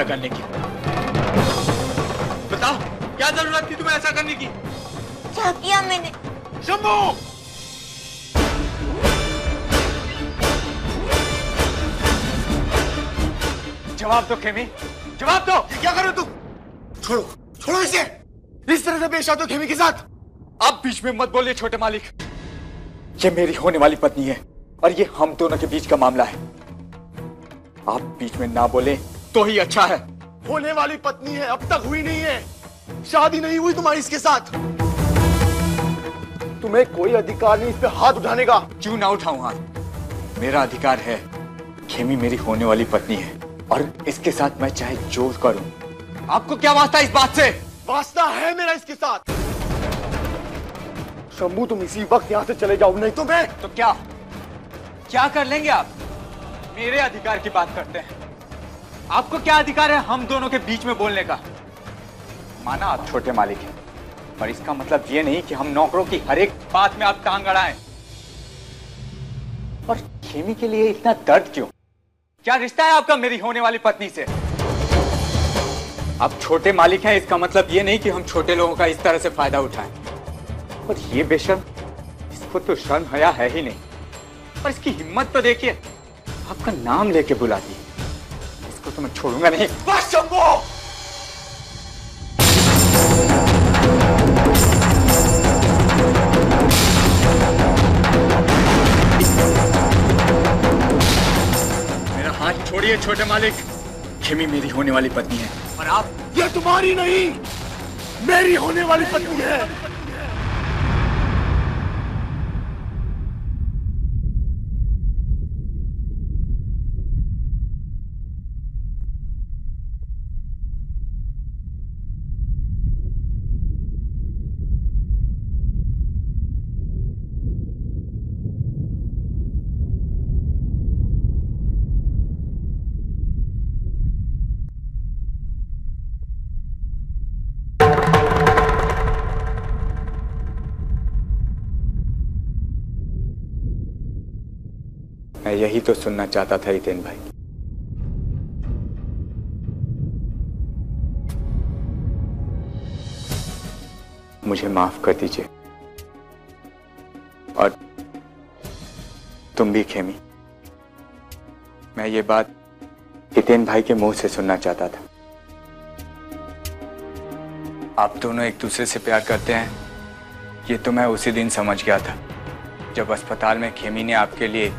ऐसा करने की। बताओ क्या ज़रूरत थी तुम्हें ऐसा करने की? क्या किया मैंने। शंभू! जवाब दो खेमी। जवाब दो। ये क्या करो रहे हो तुम? छोड़ो छोड़ो इसे। इस तरह से पेश आओ तो खेमी के साथ। आप बीच में मत बोलिए छोटे मालिक। ये मेरी होने वाली पत्नी है और ये हम दोनों के बीच का मामला है। आप बीच में ना बोले। तो ही अच्छा है। होने वाली पत्नी है अब तक हुई नहीं है। शादी नहीं हुई तुम्हारी इसके साथ। तुम्हें कोई अधिकार नहीं इस पे हाथ उठाने का। क्यों ना उठाऊं हाथ? मेरा अधिकार है खेमी मेरी होने वाली पत्नी है। और इसके साथ मैं चाहे जो करूँ। आपको क्या वास्ता इस बात से? वास्ता है मेरा इसके साथ। शंभू तुम इसी वक्त यहाँ से चले जाओ नहीं तो मैं तो क्या? क्या कर लेंगे आप? मेरे अधिकार की बात करते हैं। आपको क्या अधिकार है हम दोनों के बीच में बोलने का? माना आप छोटे मालिक हैं, पर इसका मतलब ये नहीं कि हम नौकरों की हर एक बात में आप टांग अड़ाएँ। और खेमी के लिए इतना दर्द क्यों? क्या रिश्ता है आपका मेरी होने वाली पत्नी से? आप छोटे मालिक हैं, इसका मतलब ये नहीं कि हम छोटे लोगों का इस तरह से फ़ायदा उठाएँ। और ये बेशर्म, इसको तो शर्म हया है ही नहीं। और इसकी हिम्मत तो देखिए, आपका नाम लेके बुला बुलाती तो मैं छोड़ूँगा नहीं बस शंभू मेरा हाथ छोड़िए छोटे मालिक। खेमी मेरी होने वाली पत्नी है। और आप ये तुम्हारी नहीं मेरी होने वाली पत्नी है। यही तो सुनना चाहता था हितेन भाई। मुझे माफ़ कर दीजिए। और तुम भी खेमी। मैं ये बात हितेन भाई के मुँह से सुनना चाहता था। आप दोनों एक दूसरे से प्यार करते हैं। ये तो मैं उसी दिन समझ गया था, जब अस्पताल में खेमी ने आपके लिए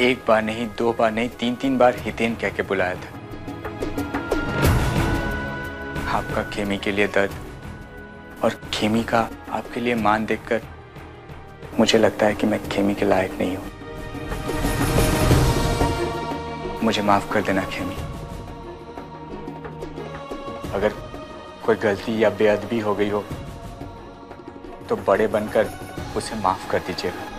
एक बार नहीं, दो बार नहीं, तीन तीन बार हितेन कह के बुलाया था। आपका खेमी के लिए दर्द और खेमी का आपके लिए मान देखकर मुझे लगता है कि मैं खेमी के लायक नहीं हूँ। मुझे माफ़ कर देना खेमी। अगर कोई गलती या बेअदबी हो गई हो तो बड़े बनकर उसे माफ़ कर दीजिएगा।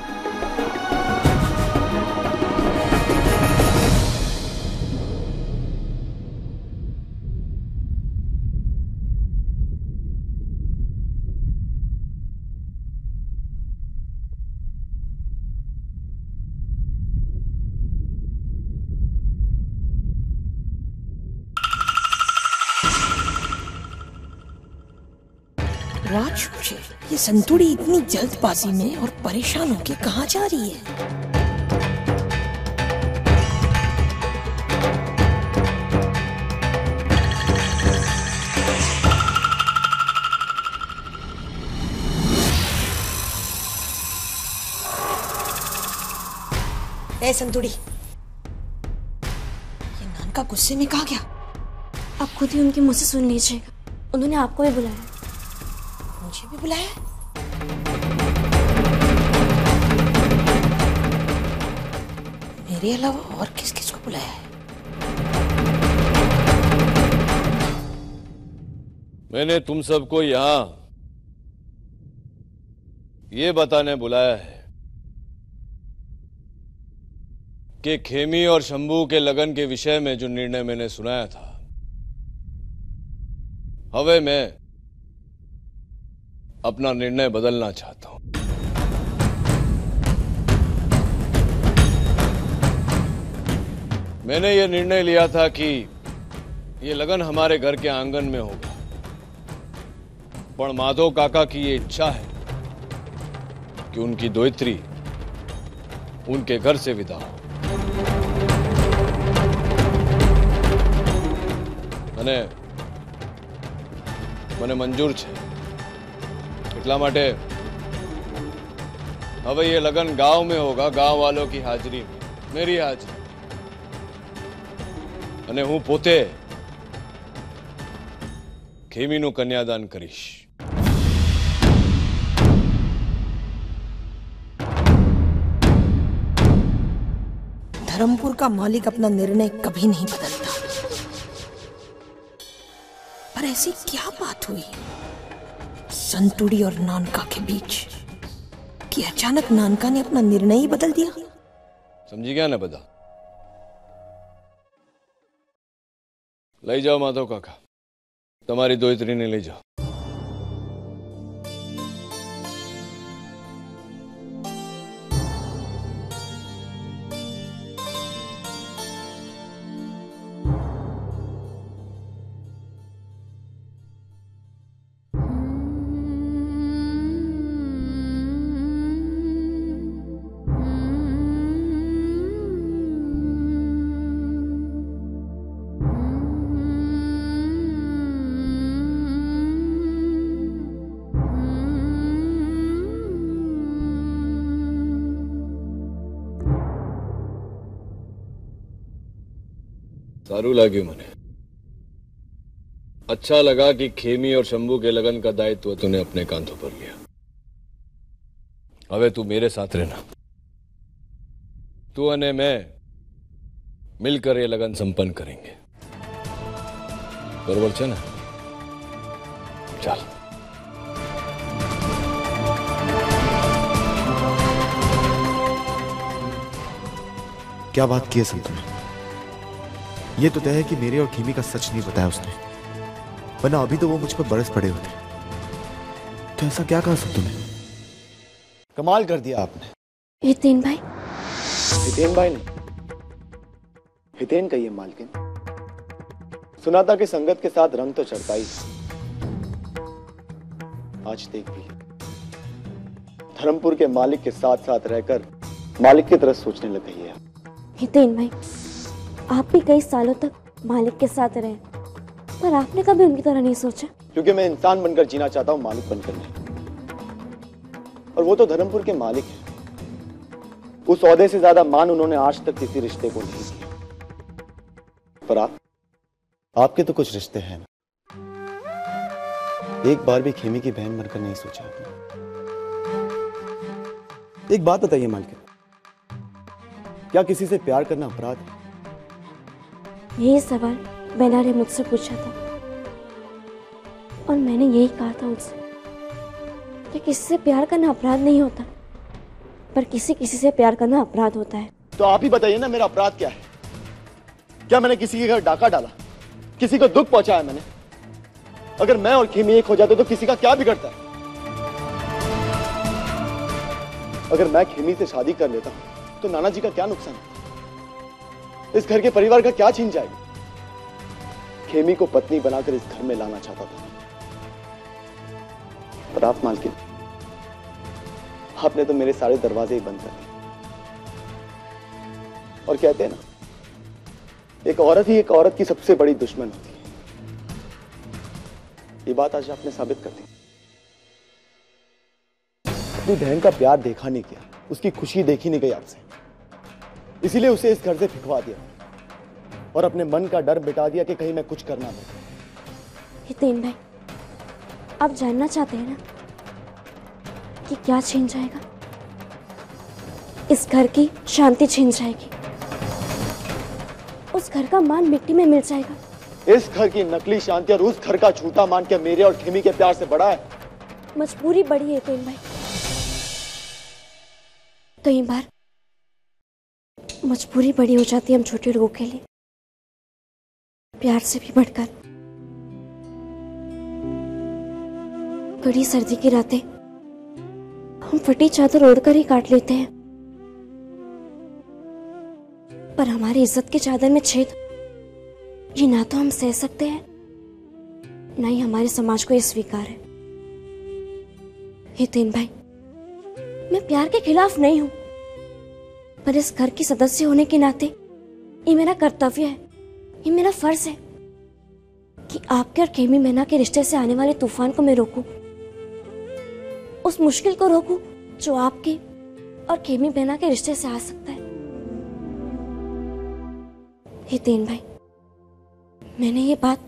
संतुड़ी इतनी जल्दबाजी में और परेशान होके कहाँ जा रही है? ए संतुड़ी ये नानका गुस्से में कहा गया? आप खुद ही उनके मुँह से सुन लीजिएगा। उन्होंने आपको भी बुलाया। मुझे भी बुलाया? मेरे अलावा और किस किस को बुलाया है? मैंने तुम सबको यहाँ ये बताने बुलाया है कि खेमी और शंभू के लगन के विषय में जो निर्णय मैंने सुनाया था, हवे मैं अपना निर्णय बदलना चाहता हूँ। मैंने ये निर्णय लिया था कि ये लगन हमारे घर के आंगन में होगा पर माधव काका की ये इच्छा है कि उनकी दोहित्री उनके घर से विदा हो મને મને મંજૂર છે એટલા માટે હવે ये लगन गांव में होगा गांव वालों की हाजिरी में मेरी हाजिरी અને હું પોતે ખેમીનું કન્યાદાન કરીશ धर्मपुर का मालिक अपना निर्णय कभी नहीं बदलता पर ऐसी क्या बात हुई संतुड़ी और नानका के बीच कि अचानक नानका ने अपना निर्णय ही बदल दिया સમજી ગયા ને બધા લઈ જાઓ માધવ કાકા. તમારી દોયત્રીને લઈ જાઓ. दारू लगी मैंने। अच्छा लगा कि खेमी और शंभू के लगन का दायित्व तूने अपने कांधों पर लिया। अबे तू मेरे साथ रहना। तू अने मैं मिलकर ये लगन संपन्न करेंगे। बरबर छ चल। क्या बात की है संतोष? ये तो तय है कि मेरे और खीमी का सच नहीं बताया उसने। वरना अभी तो वो मुझ पर बरस पड़े होते। तो ऐसा क्या कहा संतु ने कमाल कर दिया आपने। हितेन भाई। हितेन भाई ने हितेन कहिए मालकिन। सुना था कि संगत के साथ रंग तो चढ़ता ही आज देख भी धर्मपुर के मालिक के साथ साथ रहकर मालिक की तरह सोचने लग गई है। हितेन भाई। आप भी कई सालों तक मालिक के साथ रहे। पर आपने कभी उनकी तरह नहीं सोचा? क्योंकि मैं इंसान बनकर जीना चाहता हूँ, मालिक बनकर नहीं। और वो तो धर्मपुर के मालिक हैं। उस औहदे से ज़्यादा मान उन्होंने आज तक किसी रिश्ते को नहीं किया। पर आप, आपके तो कुछ रिश्ते हैं। ना एक बार भी खेमी की बहन बनकर नहीं सोचा आपने। एक बात बताइए, मालिक। क्या किसी से प्यार करना अपराध है? यही सवाल बेला ने मुझसे पूछा था। और मैंने यही कहा था उनसे कि किसी से प्यार करना अपराध नहीं होता, पर किसी किसी से प्यार करना अपराध होता है। तो आप ही बताइए ना मेरा अपराध क्या है? क्या मैंने किसी के घर डाका डाला? किसी को दुख पहुँचाया मैंने? अगर मैं और खेमी एक हो जाते तो किसी का क्या बिगड़ता है? अगर मैं खेमी से शादी कर लेता तो नाना जी का क्या नुकसान होता इस घर के परिवार का क्या छीन जाएगा? खेमी को पत्नी बनाकर इस घर में लाना चाहता था। पर आप मालकिन, आपने तो मेरे सारे दरवाजे ही बंद कर दिए। और कहते हैं ना, एक औरत ही एक औरत की सबसे बड़ी दुश्मन होती है। ये बात आज आपने साबित कर दी। अपनी बहन का प्यार देखा नहीं किया उसकी खुशी देखी नहीं गई आपसे। इसीलिए उसे इस घर से फिकवा दिया। और अपने मन का डर बिटा दिया कि कहीं मैं कुछ करना नहीं हितेन भाई आप जानना चाहते हैं ना कि क्या छीन जाएगा? इस घर की शांति छीन जाएगी। उस घर का मान मिट्टी में मिल जाएगा। इस घर की नकली शांति और उस घर का झूठा मान के मेरे और खेमी के प्यार से बड़ा है? मजबूरी बड़ी है हितेन भाई। कई बार मजबूरी बड़ी हो जाती है हम छोटे लोगों के लिए। प्यार से भी बढ़कर। कड़ी सर्दी की रातें। हम फटी चादर ओढ़कर ही काट लेते हैं। पर हमारी इज़्ज़त की चादर में छेद। ये ना तो हम सह सकते हैं, ना ही हमारे समाज को ये स्वीकार है। हितेन भाई, मैं प्यार के खिलाफ नहीं हूँ। पर इस घर की सदस्य होने के नाते ये मेरा कर्तव्य है। ये मेरा फ़र्ज़ है कि आपके और खेमी मैना के रिश्ते से आने वाले तूफ़ान को मैं रोकूं। उस मुश्किल को रोकूं जो आपके और खेमी मैना के रिश्ते से आ सकता है। हितेन भाई, मैंने ये बात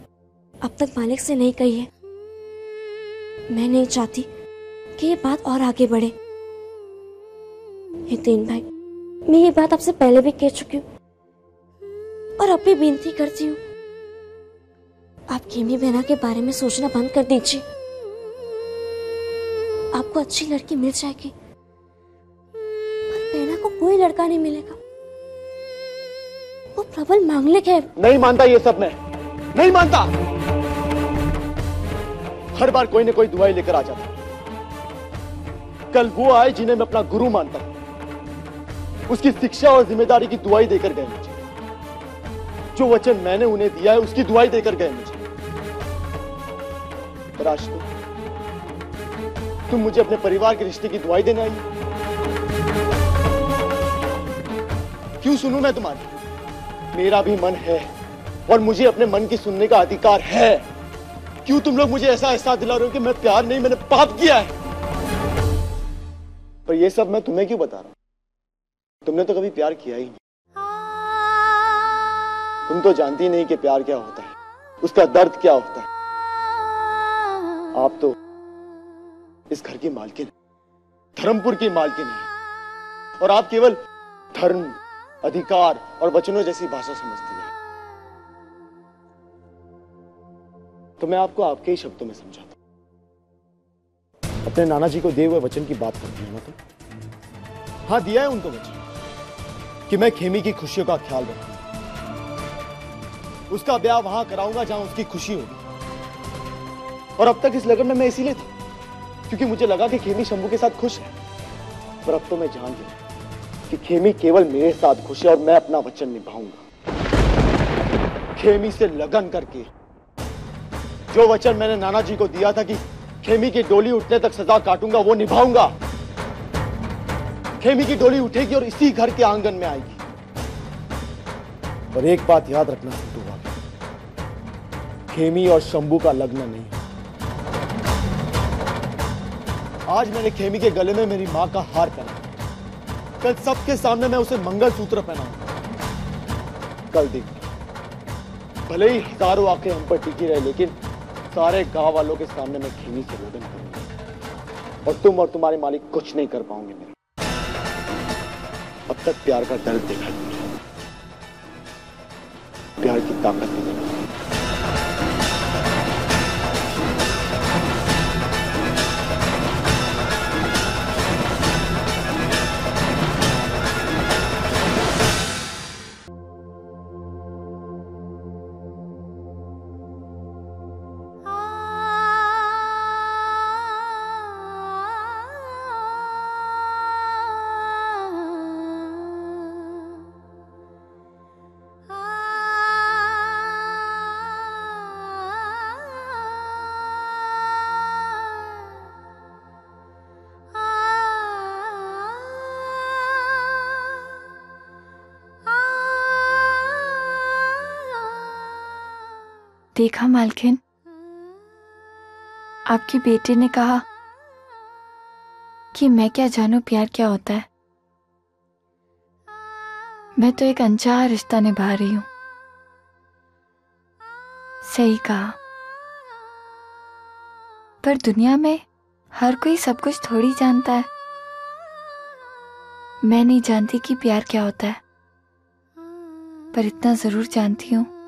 अब तक मालिक से नहीं कही है। मैं नहीं चाहती कि ये बात और आगे बढ़े। हितेन भाई, मैं ये बात आपसे पहले भी कह चुकी हूँ। और अब भी विनती करती हूँ। आप खेमी बहना के बारे में सोचना बंद कर दीजिए। आपको अच्छी लड़की मिल जाएगी। पर बहना को कोई लड़का नहीं मिलेगा। वो प्रबल मांगलिक है। नहीं मानता ये सब मैं। नहीं मानता। हर बार कोई ना कोई दुआई लेकर आ जाता। कल वो आए जिन्हें मैं अपना गुरु मानता। उसकी शिक्षा और ज़िम्मेदारी की दुआई देकर गए मुझे। जो वचन मैंने उन्हें दिया है, उसकी दुआई देकर गए मुझे। पर तुम तुम मुझे अपने परिवार के रिश्ते की दुआई देने आई क्यों सुनू मैं तुम्हारी? मेरा भी मन है और मुझे अपने मन की सुनने का अधिकार है। क्यों तुम लोग मुझे ऐसा एहसास दिला रहे हो कि मैं प्यार नहीं, मैंने पाप किया है? पर ये सब मैं तुम्हें क्यों बता रहा हूँ? तुमने तो कभी प्यार किया ही नहीं। तुम तो जानती नहीं कि प्यार क्या होता है। उसका दर्द क्या होता है। आप तो इस घर की मालकिन धर्मपुर की मालकिन है। और आप केवल धर्म, अधिकार और वचनों जैसी भाषा समझती है। तो मैं आपको आपके ही शब्दों में समझाता अपने नाना जी को दिए हुए वचन की बात करती है ना तुम? हाँ दिया है उनको वचन कि मैं खेमी की खुशियों का ख्याल रखूँगा उसका ब्याह वहाँ कराऊँगा जहाँ उसकी खुशी होगी। और अब तक इस लगन में मैं इसीलिए था, क्योंकि मुझे लगा कि खेमी शंभू के साथ खुश है। पर अब तो मैं जान गया कि खेमी केवल मेरे साथ खुश है और मैं अपना वचन निभाऊँगा। खेमी से लगन करके, जो वचन मैंने नाना जी को दिया था कि खेमी की डोली उठने तक सजा काटूँगा, वो निभाऊँगा। खेमी की डोली उठेगी और इसी घर के आँगन में आएगी। और एक बात याद रखना खेमी और शंभू का लग्न नहीं। आज मैंने खेमी के गले में मेरी माँ का हार पहना कल सबके सामने मैं उसे मंगलसूत्र पहनाऊँगा कल देख, भले ही हज़ारों आँखें हम पर टिकी रहे, लेकिन सारे गाँव वालों के सामने मैं खेमी से लगन करूँगा और तुम और तुम्हारे मालिक कुछ नहीं कर पाओगे मेरे अब तक प्यार का दर्द देखा। प्यार की ताकत नहीं देखी। देखा, मालकिन? आपके बेटे ने कहा कि मैं क्या जानू, प्यार क्या होता है? मैं तो एक अनचाहा रिश्ता निभा रही हूँ। सही कहा। पर दुनिया में हर कोई सब कुछ थोड़ी जानता है। मैं नहीं जानती कि प्यार क्या होता है, पर इतना ज़रूर जानती हूँ।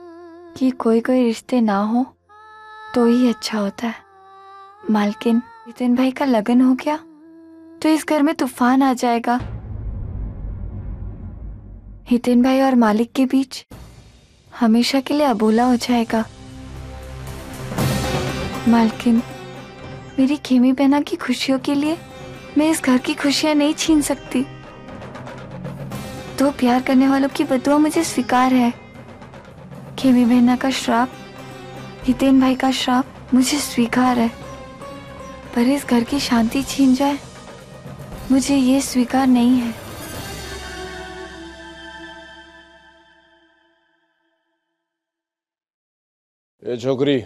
कि कोई कोई रिश्ते ना हो तो ही अच्छा होता है। मालकिन, नितिन भाई का लगन हो गया तो इस घर में तूफ़ान आ जाएगा। हितिन भाई और मालिक के बीच हमेशा के लिए अबोला हो जाएगा। मालकिन, मेरी खेमी बहना की खुशियों के लिए मैं इस घर की खुशियाँ नहीं छीन सकती। तो प्यार करने वालों की बदुआ मुझे स्वीकार है। खेमी बहना का श्राप हितेन भाई का श्राप मुझे स्वीकार है पर इस घर की शांति छीन जाए मुझे ये स्वीकार नहीं है એ છોકરી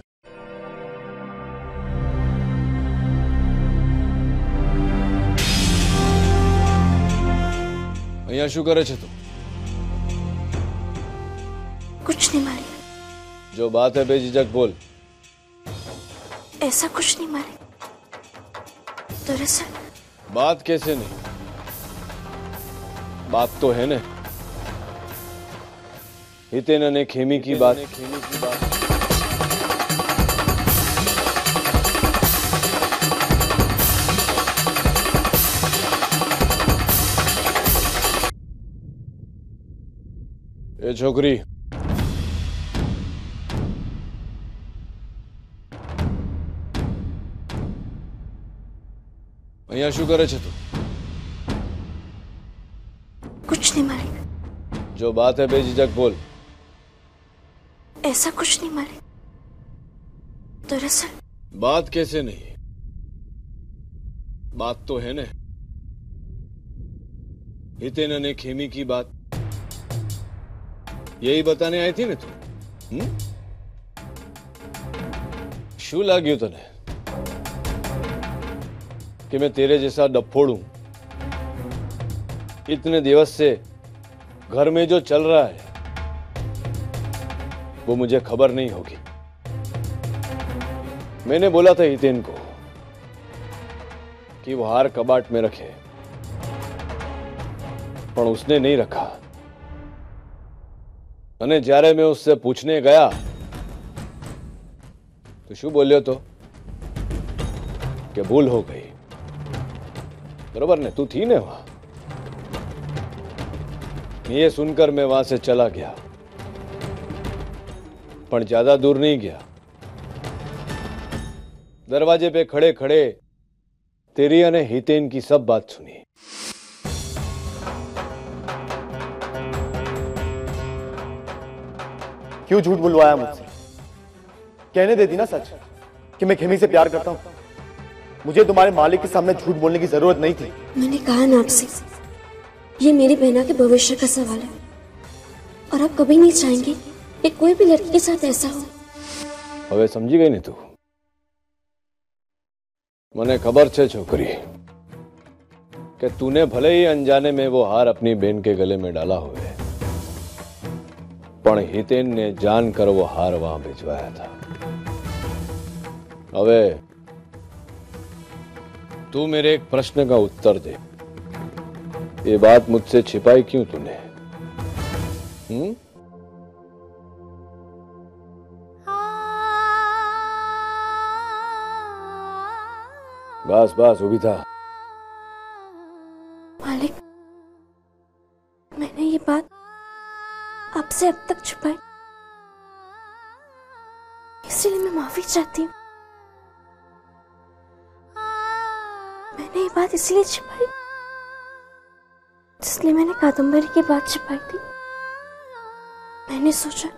અહીંયા શું કરે છે તું कुछ नहीं मारे। जो बात है बेझिझक बोल। ऐसा कुछ नहीं मारे। दरअसल बात कैसे नहीं? बात तो है ना। हितेन ने खेमी की बात खेमी की बात। ये छोकरी। અહીંયા શું કરે છે તું कुछ नहीं मालिक जो बात है बेझिझक बोल ऐसा कुछ नहीं मालिक दरअसल बात कैसे नहीं बात तो है ना हितेन ने खेमी की बात यही बताने आई थी ना तू हम्म? શું લાગ્યું તને कि मैं तेरे जैसा डफोड़ फोड़ू इतने दिवस से घर में जो चल रहा है, वो मुझे खबर नहीं होगी। मैंने बोला था हितेन को कि वो हार कबाट में रखे, पर उसने नहीं रखा। अने जारे मैं उससे पूछने गया तो शू बोलियो तो कि भूल हो गई। बरोबर ने, तू थी ने वहाँ? ये सुनकर मैं वहाँ से चला गया। पर ज़्यादा दूर नहीं गया। दरवाजे पे खड़े खड़े तेरी ने हितेन की सब बात सुनी। क्यों झूठ बुलवाया मुझसे? कहने देती ना सच कि मैं खेमी से प्यार करता हूँ? मुझे तुम्हारे मालिक के सामने झूठ बोलने की जरूरत नहीं थी मैंने कहा ना आपसे ये मेरी बहना के भविष्य का सवाल है और आप कभी नहीं चाहेंगे कि कोई भी लड़की के साथ ऐसा हो હવે સમજી ગઈ ને તું મને ખબર છે છોકરી કે तूने भले ही अनजाने में वो हार अपनी बहन के गले में डाला हुए પણ હિતેન ને જાન કર वो हार वहां भिजवाया था હવે तू मेरे एक प्रश्न का उत्तर दे। ये बात मुझसे छिपाई क्यों तूने? हम्म? बस बस उभी था। मालिक, मैंने ये बात आपसे अब तक छुपाई। इसलिए मैं माफ़ी चाहती हूँ। मैंने ये बात इसलिए छिपाई इसलिए मैंने कादम्बरी की बात छिपाई थी। मैंने सोचा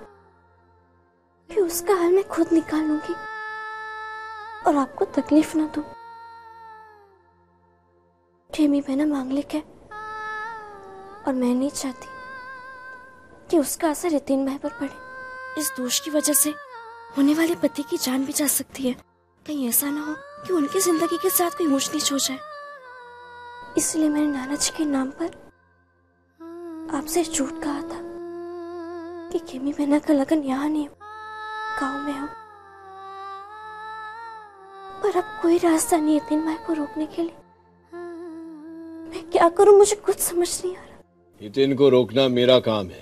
कि उसका हाल मैं खुद निकाल लूँगी और आपको तकलीफ़ ना दूँ। खेमी बहना मांगलिक है और मैं नहीं चाहती कि उसका असर यतीन भाई पर पड़े। इस दोष की वजह से होने वाले पति की जान भी जा सकती है। कहीं ऐसा ना हो कि उनकी जिंदगी के साथ कोई ऊंच नीच हो जाए इसलिए मैंने नाना जी के नाम पर आपसे झूठ कहा था कि खेमी बहना का लगन यहाँ नहीं हो गांव में हो पर अब कोई रास्ता नहीं यतीन भाई को रोकने के लिए मैं क्या करूं मुझे कुछ समझ नहीं आ रहा હિતેન કો રોકના મેરા કામ હે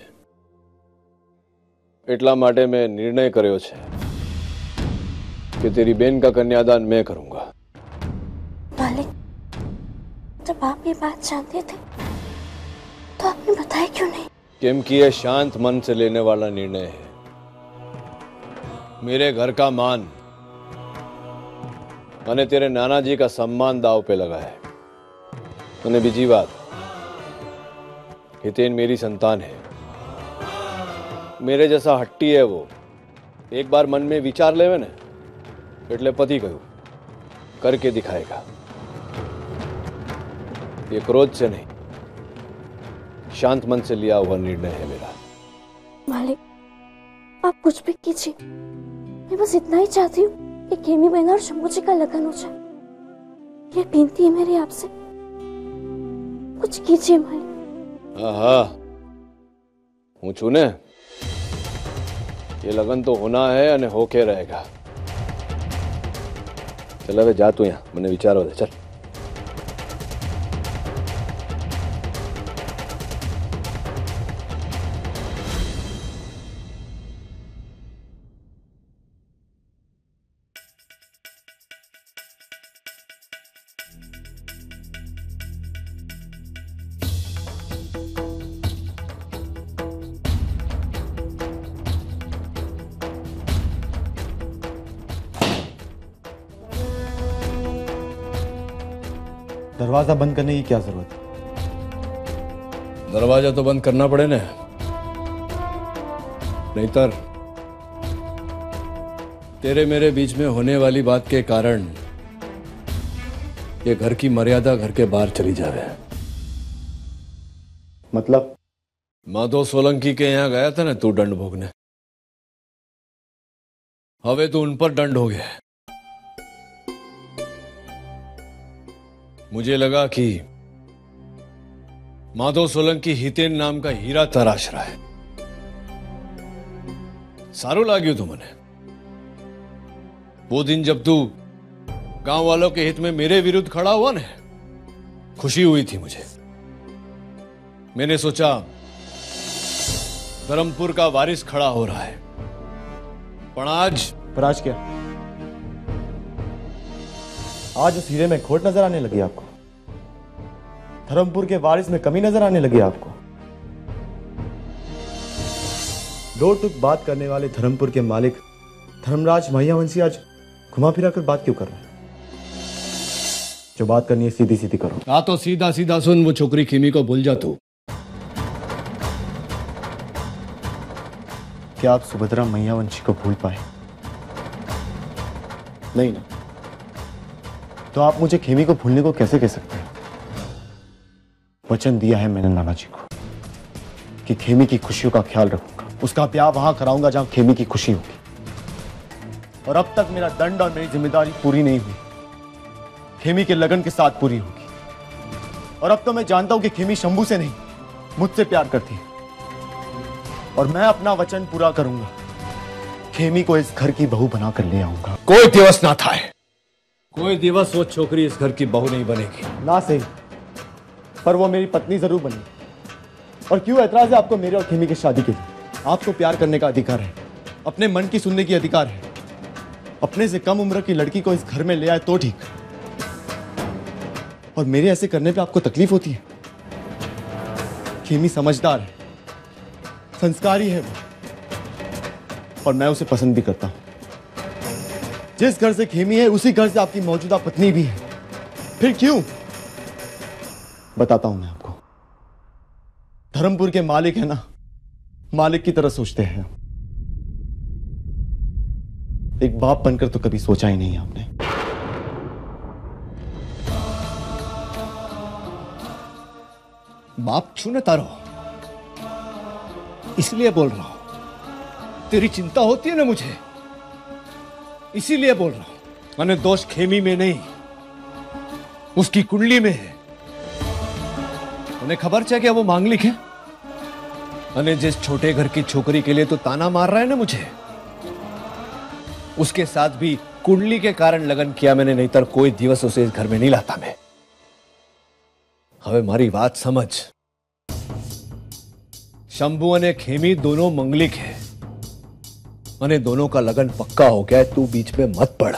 એટલા માટે મેં નિર્ણય કર્યો છે कि तेरी बहन का कन्यादान मैं करूँगा। मालिक जब आप ये बात जानते थे तो आपने बताया क्यों नहीं? किम की यह शांत मन से लेने वाला निर्णय है। मेरे घर का मान मैंने तेरे नाना जी का सम्मान दाव पे लगा है। मैंने बीजी बात हितेन मेरी संतान है। मेरे जैसा हट्टी है वो। एक बार मन में विचार लेवे ना। એટલે પતિ કહ્યું करके दिखाएगा ये क्रोध से नहीं शांत मन से लिया हुआ निर्णय है मेरा मालिक आप कुछ भी कीजिए मैं बस इतना ही चाहती हूँ कि केमी बहना और शंभू जी का लगन हो जाए ये विनती है मेरी आपसे कुछ कीजिए मालिक હા હા હું છું ને ये लगन तो होना है અને હોકે रहेगा ચલ હવે જા તું અહીંયા. મને વિચારો દે. ચલ. दरवाज़ा बंद करने की क्या ज़रूरत है? दरवाज़ा तो बंद करना पड़े ना। नहीं तर तेरे मेरे बीच में होने वाली बात के कारण ये घर की मर्यादा घर के बाहर चली जावे। मतलब? माधव सोलंकी के यहाँ गया था ना तू दंड भोगने। हवे तो उन पर दंड हो गया। मुझे लगा कि माधव सोलंकी हितेन नाम का हीरा तराश रहा है। सारू लागू તું तो મને वो दिन जब तू गाँव वालों के हित में मेरे विरुद्ध खड़ा हुआ ना खुशी हुई थी मुझे। मैंने सोचा, धर्मपुर का वारिस खड़ा हो रहा है। पर आज पर आज क्या। आज उस हीरे में खोट नज़र आने लगी आपको। धर्मपुर के वारिस में कमी नज़र आने लगी आपको। दो टुक बात करने वाले धर्मपुर के मालिक धर्मराज महियावंशी आज घुमा फिरा कर बात क्यों कर रहे हैं? जो बात करनी है सीधी सीधी करो। आ तो सीधा सीधा सुन वो छोकरी खीमी को भूल जा तू। क्या आप सुभद्रा मैया वंशी को भूल पाए? नहीं ना। तो आप मुझे खेमी को भूलने को कैसे कह सकते हैं? वचन दिया है मैंने नाना जी को कि खेमी की खुशियों का ख्याल रखूँगा। उसका ब्याह वहाँ कराऊँगा जहाँ खेमी की खुशी होगी। और अब तक मेरा दंड और मेरी ज़िम्मेदारी पूरी नहीं हुई। खेमी के लगन के साथ पूरी होगी। और अब तो मैं जानता हूँ कि खेमी शंभू से नहीं, मुझसे प्यार करती है। और मैं अपना वचन पूरा करूँगा। खेमी को इस घर की बहू बनाकर ले आऊँगा। कोई दिवस ना था कोई दिवस वो छोकरी इस घर की बहू नहीं बनेगी। ना सही, पर वो मेरी पत्नी ज़रूर बनी। और क्यों ऐतराज है आपको मेरे और खेमी की शादी के लिए? आपको प्यार करने का अधिकार है, अपने मन की सुनने की अधिकार है। अपने से कम उम्र की लड़की को इस घर में ले आए तो ठीक। और मेरे ऐसे करने पे आपको तकलीफ़ होती है? खेमी समझदार है, संस्कारी है वो। और मैं उसे पसंद भी करता हूँ। जिस घर से खेमी है, उसी घर से आपकी मौजूदा पत्नी भी है। फिर क्यों? बताता हूँ मैं आपको। धर्मपुर के मालिक है ना? मालिक की तरह सोचते हैं एक बाप बनकर तो कभी सोचा ही नहीं आपने। बाप छू न तारो इसलिए बोल रहा हूँ। तेरी चिंता होती है ना मुझे? इसीलिए बोल रहा हूँ। मैंने दोष खेमी में नहीं, उसकी कुंडली में है। उन्हें खबर चाहिए क्या वो मांगलिक है? मैंने जिस छोटे घर की छोकरी के लिए तो ताना मार रहा है ना मुझे? उसके साथ भी कुंडली के कारण लगन किया मैंने, नहीं तर कोई दिवस उसे इस घर में नहीं लाता मैं। हमें मारी बात समझ। शंभु ने खेमी दोनों मंगलिक है। मैंने दोनों का लगन पक्का हो गया है तू बीच में मत पड़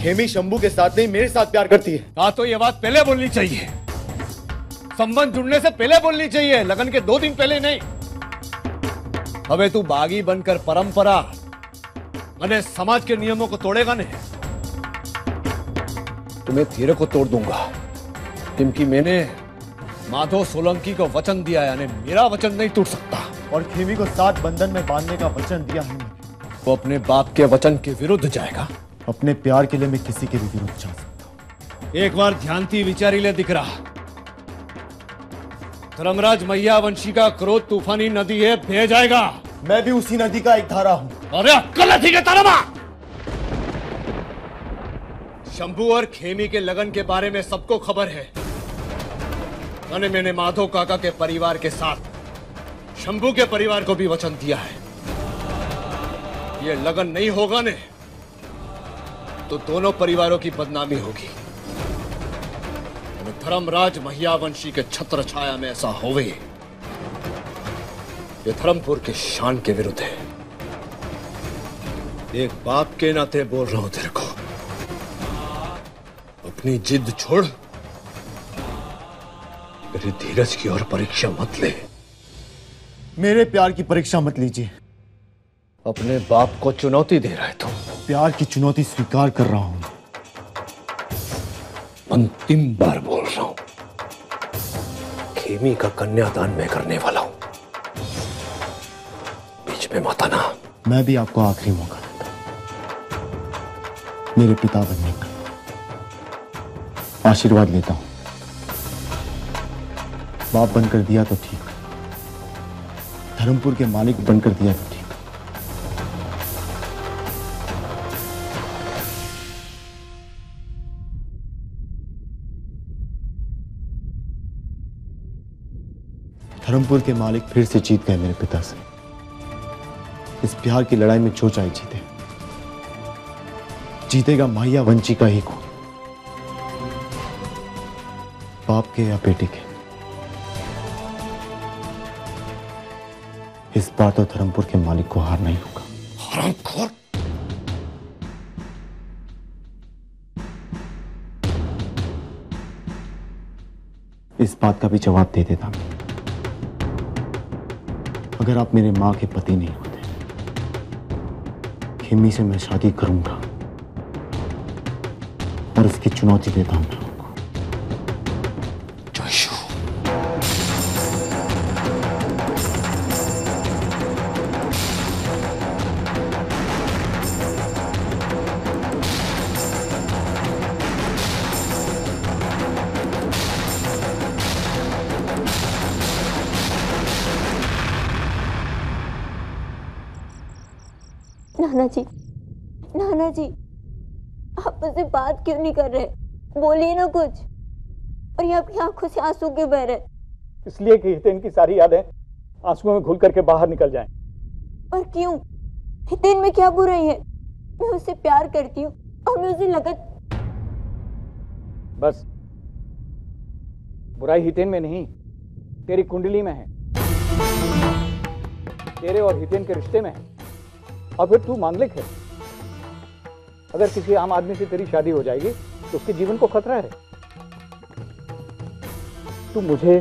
खेमी शंभू के साथ नहीं मेरे साथ प्यार करती है। हाँ तो ये बात पहले बोलनी चाहिए। संबंध जुड़ने से पहले बोलनी चाहिए लगन के दो दिन पहले नहीं। अबे तू बागी बनकर परंपरा मैंने समाज के नियमों को तोड़ेगा नहीं। तुम्हें तेरे को तोड़ दूँगा। क्योंकि मैंने माधव सोलंकी को वचन दिया यानी मेरा वचन नहीं टूट सकता। और खेमी को सात बंधन में बांधने का वचन दिया है मैंने वो अपने बाप के वचन के विरुद्ध जाएगा। अपने प्यार के लिए मैं किसी के भी विरुद्ध जा सकता एक बार ध्यान थी विचारी ले दिख रहा। धर्मराज मैया वंशी का क्रोध तूफानी नदी है बह जाएगा। मैं भी उसी नदी का एक धारा हूँ। अरे अक्कल थी के तारमा शंभू और खेमी के लगन के बारे में सबको खबर है। मैंने माधव काका के परिवार के साथ। शंभू के परिवार को भी वचन दिया है। ये लगन नहीं होगा ने तो दोनों परिवारों की बदनामी होगी। धर्मराज महियावंशी के छत्र छाया में ऐसा होवे, ये धर्मपुर के शान के विरुद्ध है। एक बाप के नाते बोल रहा हूँ तेरे को। अपनी जिद छोड़, मेरी धीरज की और परीक्षा मत ले। मेरे प्यार की परीक्षा मत लीजिए। अपने बाप को चुनौती दे रहा है तुम। प्यार की चुनौती स्वीकार कर रहा हूँ। अंतिम बार बोल रहा हूँ। खेमी का कन्यादान मैं करने वाला हूँ। बीच में मत आना। मैं भी आपको आखिरी मौका देता हूँ। मेरे पिता बनने का। आशीर्वाद लेता हूँ। बाप बनकर दिया तो ठीक। धर्मपुर के मालिक बनकर दिया ठीक। धर्मपुर के मालिक फिर से जीत गए मेरे पिता से। इस प्यार की लड़ाई में जो चाहे जीते। जीतेगा माहिया वंची का ही खून बाप के या बेटे के? इस बार तो धर्मपुर के मालिक को हार नहीं होगा। हरामखोर इस बात का भी जवाब दे देता मैं। अगर आप मेरे माँ के पति नहीं होते खेमी से मैं शादी करूँगा और इसकी चुनौती देता हूँ। नहीं कर रहे बोलिए ना कुछ। और ये आपकी आँखों से आँसू क्यों बह रहे इसलिए कि हितेन की सारी यादें आंसुओं में घुल करके बाहर निकल जाएँ। और क्यों? हितेन में क्या बुराई है? मैं उससे प्यार करती हूँ और मैं उसे लगत बस। बुराई हितेन में नहीं तेरी कुंडली में है। तेरे और हितेन के रिश्ते में है। और फिर तू मांगलिक है। अगर किसी आम आदमी से तेरी शादी हो जाएगी तो उसके जीवन को खतरा है। तू मुझे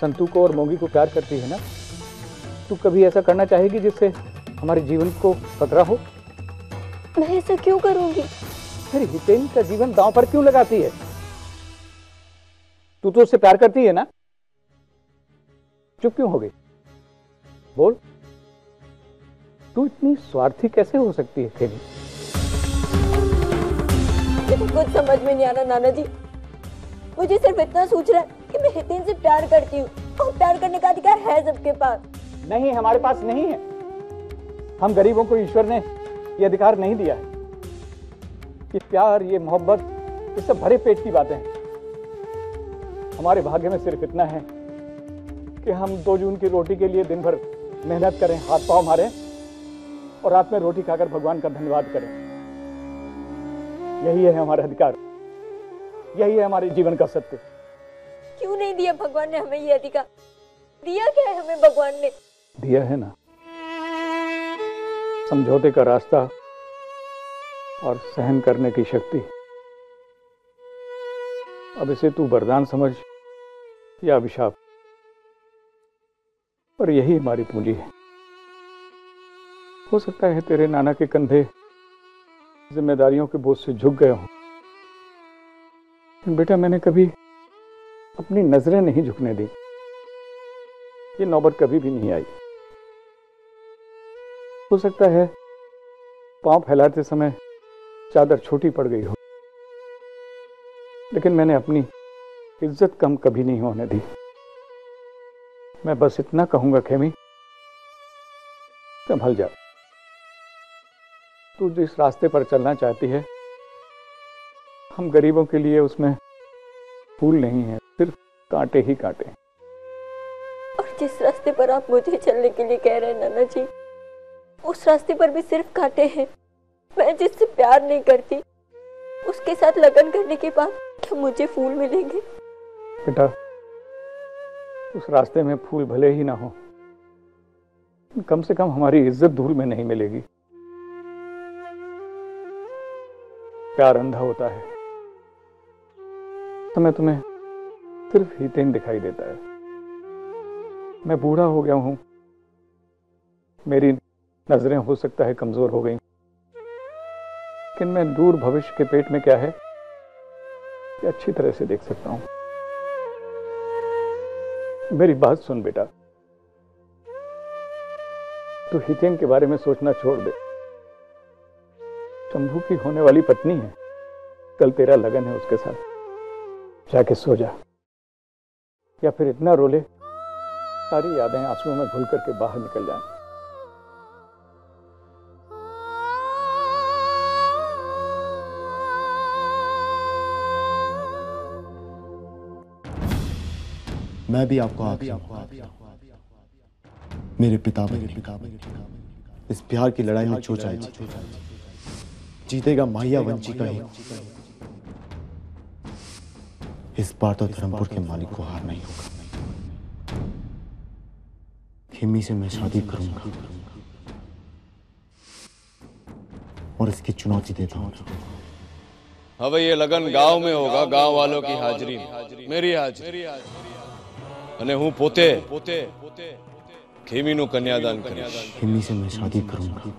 संतू को और मोगी को प्यार करती है ना? तू कभी ऐसा करना चाहेगी जिससे हमारे जीवन को खतरा हो? मैं ऐसा क्यों करूँगी? फिर हितेन का जीवन दांव पर क्यों लगाती है? तू तो उससे प्यार करती है ना? चुप क्यों हो गई? बोल। तू इतनी स्वार्थी कैसे हो सकती है खेली मुझे तो कुछ समझ में नहीं आ रहा नाना जी मुझे सिर्फ़ इतना सोच रहा है कि मैं हितेन से प्यार करती हूँ। और प्यार करने का अधिकार है सबके पास। नहीं, हमारे पास नहीं है। हम गरीबों को ईश्वर ने ये अधिकार नहीं दिया है। ये प्यार, ये मोहब्बत, ये सब भरे पेट की बातें हैं। हमारे भाग्य में सिर्फ़ इतना है कि हम दो जून की रोटी के लिए दिन भर मेहनत करें, हाथ पाँव मारें और रात में रोटी खाकर भगवान का धन्यवाद करें। यही है हमारा अधिकार। यही है हमारे जीवन का सत्य। क्यों नहीं दिया भगवान ने हमें ये अधिकार? दिया क्या है हमें भगवान ने? दिया है ना। समझौते का रास्ता और सहन करने की शक्ति। अब इसे तू वरदान समझ या अभिशाप। और यही हमारी पूंजी है। हो सकता है तेरे नाना के कंधे जिम्मेदारियों के बोझ से झुक गए हों। बेटा, मैंने कभी अपनी नज़रें नहीं झुकने दी। ये नौबत कभी भी नहीं आई। हो सकता है पाँव फैलाते समय चादर छोटी पड़ गई हो। लेकिन मैंने अपनी इज़्ज़त कम कभी नहीं होने दी। मैं बस इतना कहूँगा, खेमी, संभल जा। तू जिस रास्ते पर चलना चाहती है हम गरीबों के लिए उसमें फूल नहीं है सिर्फ़ कांटे ही कांटे और जिस रास्ते पर आप मुझे चलने के लिए कह रहे हैं नाना जी उस रास्ते पर भी सिर्फ़ कांटे हैं। मैं जिससे प्यार नहीं करती उसके साथ लगन करने के बाद क्या मुझे फूल मिलेंगे? बेटा उस रास्ते में फूल भले ही ना हो कम से कम हमारी इज़्ज़त धूल में नहीं मिलेगी। प्यार अंधा होता है। समय तुम्हें सिर्फ़ हितेन दिखाई देता है। मैं बूढ़ा हो गया हूँ। मेरी नज़रें हो सकता है कमज़ोर हो गई। लेकिन मैं दूर भविष्य के पेट में क्या है अच्छी तरह से देख सकता हूँ। मेरी बात सुन बेटा। तू हितेन के बारे में सोचना छोड़ दे। शंभू की होने वाली पत्नी है। कल तेरा लगन है उसके साथ। जाके सो जा। या फिर इतना रोले सारी यादें आंसुओं में घुल करके बाहर निकल जाएँ। मैं भी आपको आखिरी मेरे पिता मेरे पिता इस प्यार की लड़ाई में चाहे जीते। जीतेगा माहिया वंची का ही इस बार तो धर्मपुर के मालिक को हार नहीं होगा हिमी से मैं शादी करूंगा और इसकी चुनौती देता हूं હવે ये लगन गांव में होगा गांव वालों की हाजिरी में मेरी हाजिरी અને હું પોતે પોતે ખેમીનું કન્યાદાન કરીશ हिमी से मैं शादी करूंगा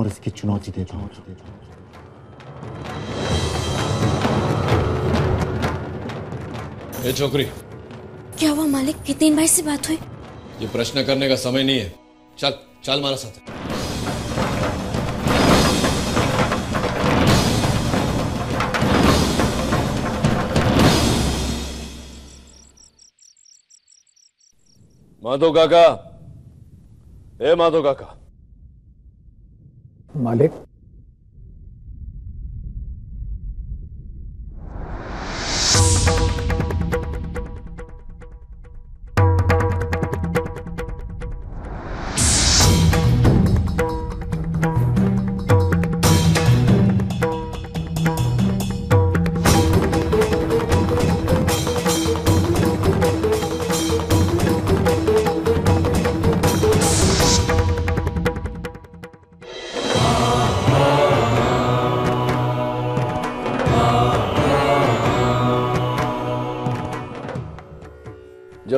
और इसकी चुनौती देता हूँ छोकरी। क्या हुआ मालिक? नितिन भाई से बात हुई? ये प्रश्न करने का समय नहीं है। चल चल मारा साथ। माधो काका। ए माधो काका। मालिक।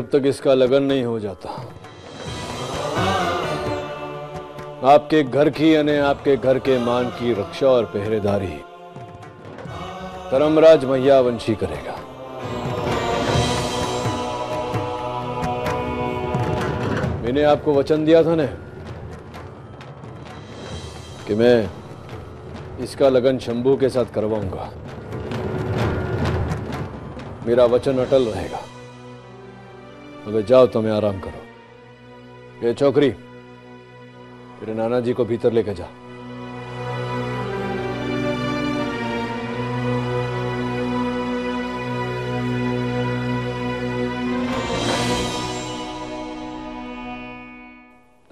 जब तक इसका लगन नहीं हो जाता। आपके घर की यानी आपके घर के मान की रक्षा और पहरेदारी धर्मराज मैया वंशी करेगा। मैंने आपको वचन दिया था ना कि मैं इसका लगन शंभू के साथ करवाऊँगा। मेरा वचन अटल रहेगा। હવે જાઓ તમે આરામ કરો એ છોકરી तेरे नाना जी को भीतर लेके जा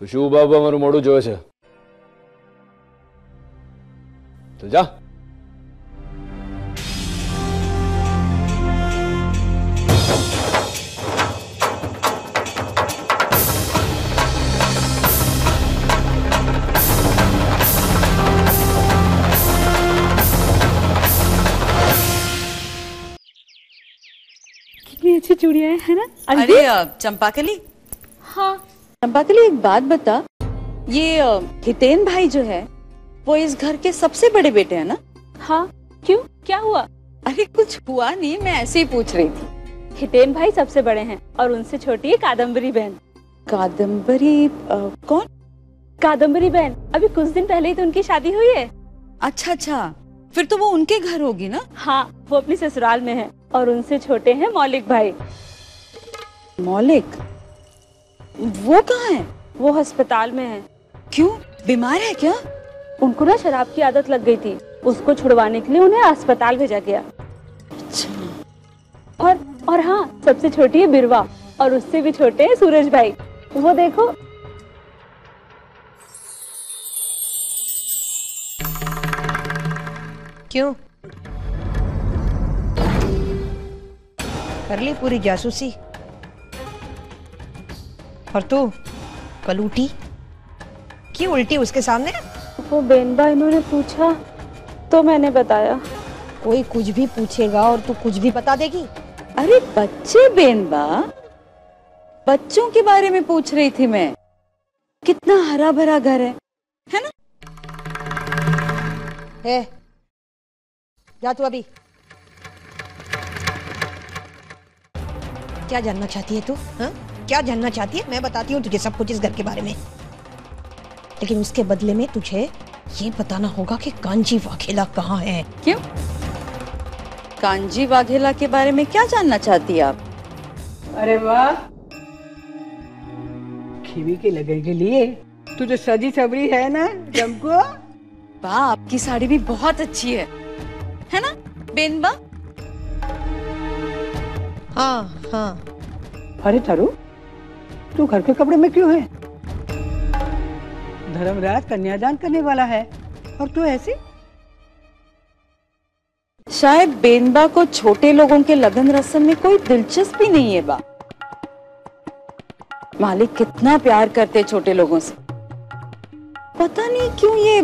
તો શું બાબુ અમારું મોડું જોવે છે તો જા अच्छी चूड़ियाँ हैं है ना? अरे चंपाकली। हाँ। चंपाकली एक बात बता। ये हितेन भाई जो है वो इस घर के सबसे बड़े बेटे हैं ना? हाँ। क्यों? क्या हुआ? अरे कुछ हुआ नहीं मैं ऐसे ही पूछ रही थी। हितेन भाई सबसे बड़े हैं और उनसे छोटी है कादम्बरी बहन। कादम्बरी कौन? कादम्बरी बहन अभी कुछ दिन पहले ही तो उनकी शादी हुई है। अच्छा अच्छा। फिर तो वो उनके घर होगी ना? हाँ वो अपने ससुराल में है। और उनसे छोटे हैं मौलिक भाई। मौलिक? वो कहाँ है? वो अस्पताल में है। क्यों? बीमार है क्या? उनको ना शराब की आदत लग गई थी। उसको छुड़वाने के लिए उन्हें अस्पताल भेजा गया। और और हाँ सबसे छोटी है बिरवा और उससे भी छोटे हैं सूरज भाई। वो देखो। क्यों? कर ली पूरी जासूसी। और तू कल उठी क्यों उल्टी उसके सामने? वो बेनबा इन्होंने पूछा तो मैंने बताया। कोई कुछ भी पूछेगा और तू कुछ भी बता देगी। अरे बच्चे बेनबा बच्चों के बारे में पूछ रही थी मैं। कितना हरा भरा घर है है ना? जा तू अभी। क्या जानना चाहती है तू? हाँ? क्या जानना चाहती है? मैं बताती हूँ तुझे सब कुछ इस घर के बारे में। लेकिन उसके बदले में तुझे ये बताना होगा कि कांजी वाघेला कहाँ है। क्यों? कांजी वाघेला के बारे में क्या जानना चाहती है आप? अरे वाह। खीवी की लगन के लिए। तू जो सजी सबरी है ना जमको? वाह आपकी साड़ी भी बहुत अच्छी है। है ना? बेनबा? हाँ हाँ। अरे तारू तू घर के कपड़े में क्यों है? धर्मराज कन्यादान करने वाला है और तू ऐसी? शायद बेनबा को छोटे लोगों के लगन रस्म में कोई दिलचस्पी नहीं है बा। मालिक कितना प्यार करते छोटे लोगों से। पता नहीं क्यों ये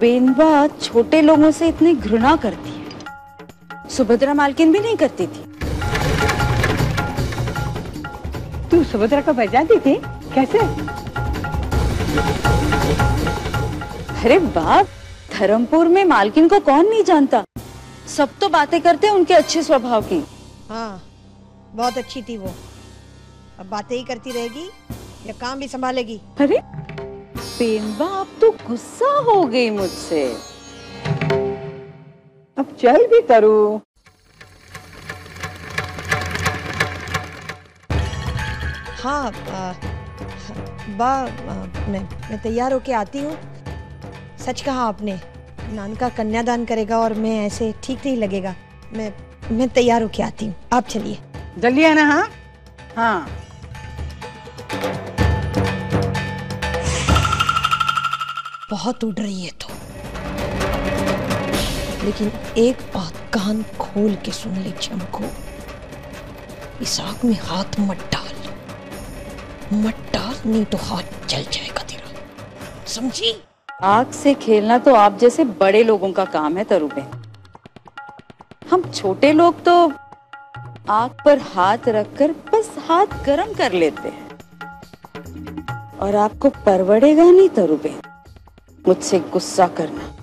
बेनबा छोटे लोगों से इतनी घृणा करती है। सुभद्रा मालकिन भी नहीं करती थी। तू सुभद्रा को पहचानती थी? कैसे? अरे वाह धर्मपुर में मालकिन को कौन नहीं जानता? सब तो बातें करते हैं उनके अच्छे स्वभाव की। हाँ बहुत अच्छी थी वो। अब बातें ही करती रहेगी या काम भी संभालेगी। अरे बेनबा अब तो गुस्सा हो गई मुझसे। अब चल भी करू। हाँ आ, बा आ, मैं तैयार होके आती हूँ। सच कहा आपने नानका कन्यादान करेगा और मैं ऐसे ठीक नहीं लगेगा। मैं मैं तैयार होके आती हूँ। आप चलिए। जल्दी आना हाँ? हाँ। बहुत उड़ रही है तो। लेकिन एक बात कान खोल के सुन ले चमको इस आग में हाथ मत डाल। डाल, नहीं तो हाथ जल जाएगा तेरा। समझी? आग से खेलना तो आप जैसे बड़े लोगों का काम है, तरुबे। हम छोटे लोग तो आग पर हाथ रखकर बस हाथ गरम कर लेते हैं। और आपको परवड़ेगा नहीं, तरुबे, मुझसे गुस्सा करना।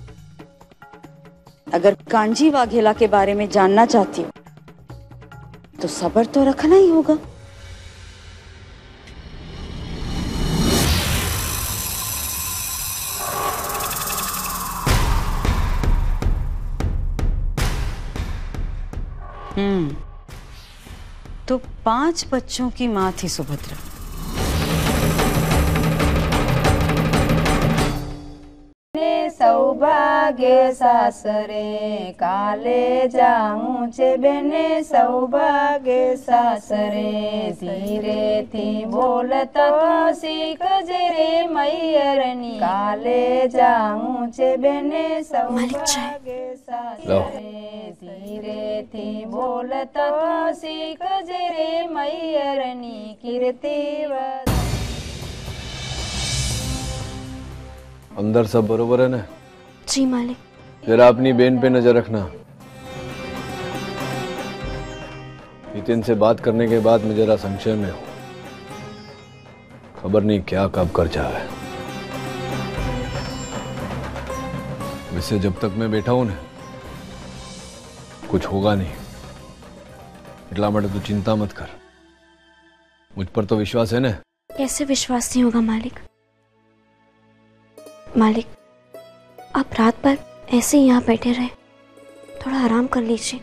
अगर कांजी वाघेला के बारे में जानना चाहती हो तो सबर तो रखना ही होगा। तो पांच बच्चों की माँ थी सुभद्रा ने सौभाग्य सासरे काले जाऊं છે બેને સૌભાગ્ય સાસરે ધીરે થી બોલતા તો શીખજે રે મૈયરની કાલે જાઉં છે બેને સૌભાગ્ય लो। धीरे बोलता था सीख जरे मैयरनी कीर्ति अंदर सब बरोबर है ना? जी मालिक। जरा अपनी बेन पे नज़र रखना। नितिन से बात करने के बाद मैं जरा संशय में हूँ। खबर नहीं क्या कब कर जाए। वैसे जब तक मैं बैठा हूँ ना कुछ होगा नहीं। इतना માટે તું चिंता मत कर। मुझ पर तो विश्वास है ना? कैसे विश्वास नहीं होगा मालिक? मालिक आप रात भर ऐसे ही यहाँ बैठे रहे। थोड़ा आराम कर लीजिए।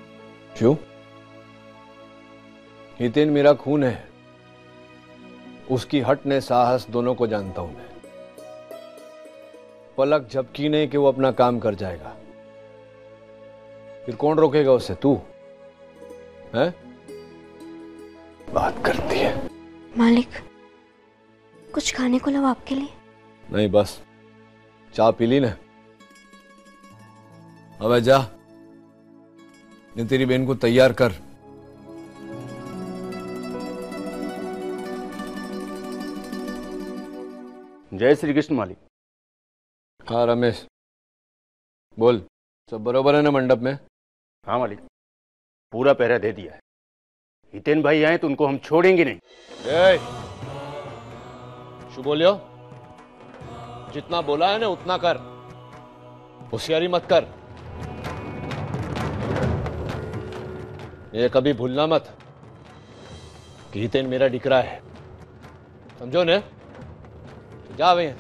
क्यों? हितेन मेरा खून है। उसकी हट ने साहस दोनों को जानता हूँ मैं। पलक झपकी नहीं कि वो अपना काम कर जाएगा। फिर कौन रोकेगा उसे? तू। है? बात करती है। मालिक कुछ खाने को लाओ आपके लिए। नहीं बस। चाय पी ली ना? अब जा। ने तेरी बहन को तैयार कर। जय श्री कृष्ण मालिक। हाँ रमेश। बोल। सब बरोबर है ना मंडप में? हाँ मालिक। पूरा पहरा दे दिया है। हितेन भाई आए तो उनको हम छोड़ेंगे नहीं। शु बोलियो। जितना बोला है ना उतना कर। होशियारी मत कर। ये कभी भूलना मत कि हितेन मेरा डिकरा है। समझो ने? जा भैया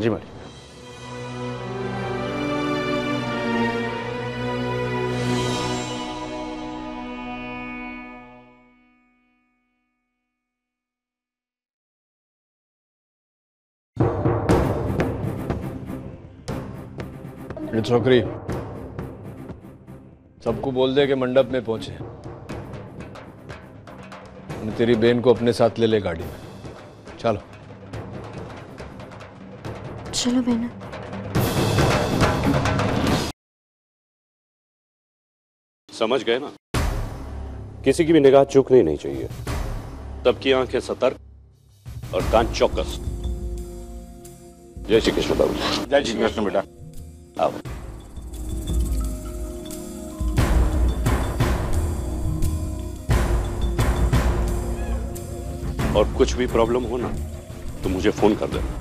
जी मालिक। ये छोकरी। सबको बोल दे कि मंडप में पहुँचे। तेरी बहन को अपने साथ ले ले गाड़ी में। चलो। चलो बहना। समझ गए ना? किसी की भी निगाह चूकनी नहीं चाहिए। तब की आँखें सतर्क और कान चौकस। जय श्री कृष्ण बाबू जय श्री कृष्ण बेटा। आओ और कुछ भी प्रॉब्लम हो ना तो मुझे फ़ोन कर देना।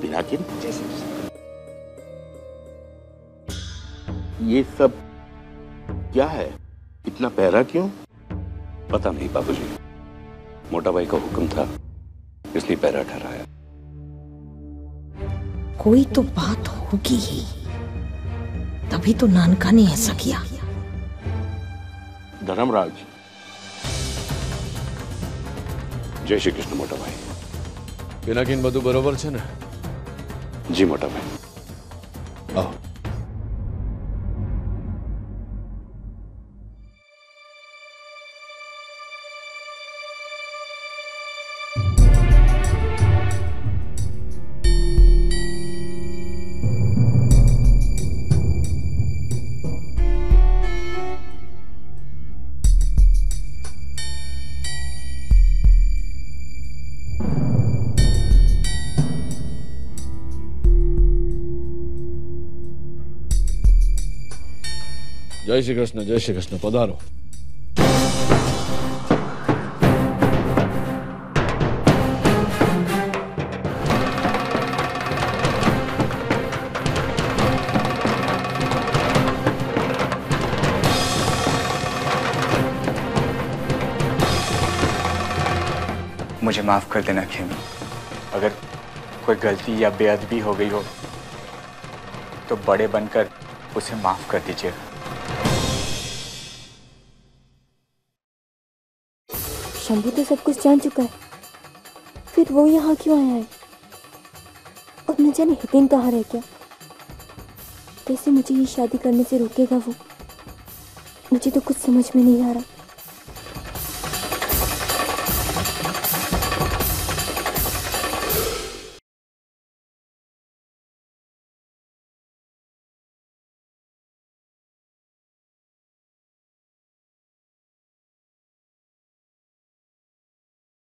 पिनाकिन ये सब क्या है? इतना पहरा क्यों? पता नहीं, बाबूजी। मोटा भाई का हुक्म था इसलिए पैरा ठहराया कोई तो बात होगी ही तभी तो नानका ने ऐसा किया धर्मराज જય શ્રી કૃષ્ણ મોટા ભાઈ પિનાકીન બધું બરોબર છે ને જી મોટા ભાઈ જય શ્રી કૃષ્ણ જય શ્રી કૃષ્ણ પધારો मुझे माफ कर देना खेमी अगर कोई गलती या बेअदबी हो गई हो तो बड़े बनकर उसे माफ कर दीजिएगा शंभू तो सब कुछ जान चुका है। फिर वो यहाँ क्यों आया है? और न जाने हितिन कहाँ रह गया। कैसे मुझे ये शादी करने से रोकेगा वो? मुझे तो कुछ समझ में नहीं आ रहा।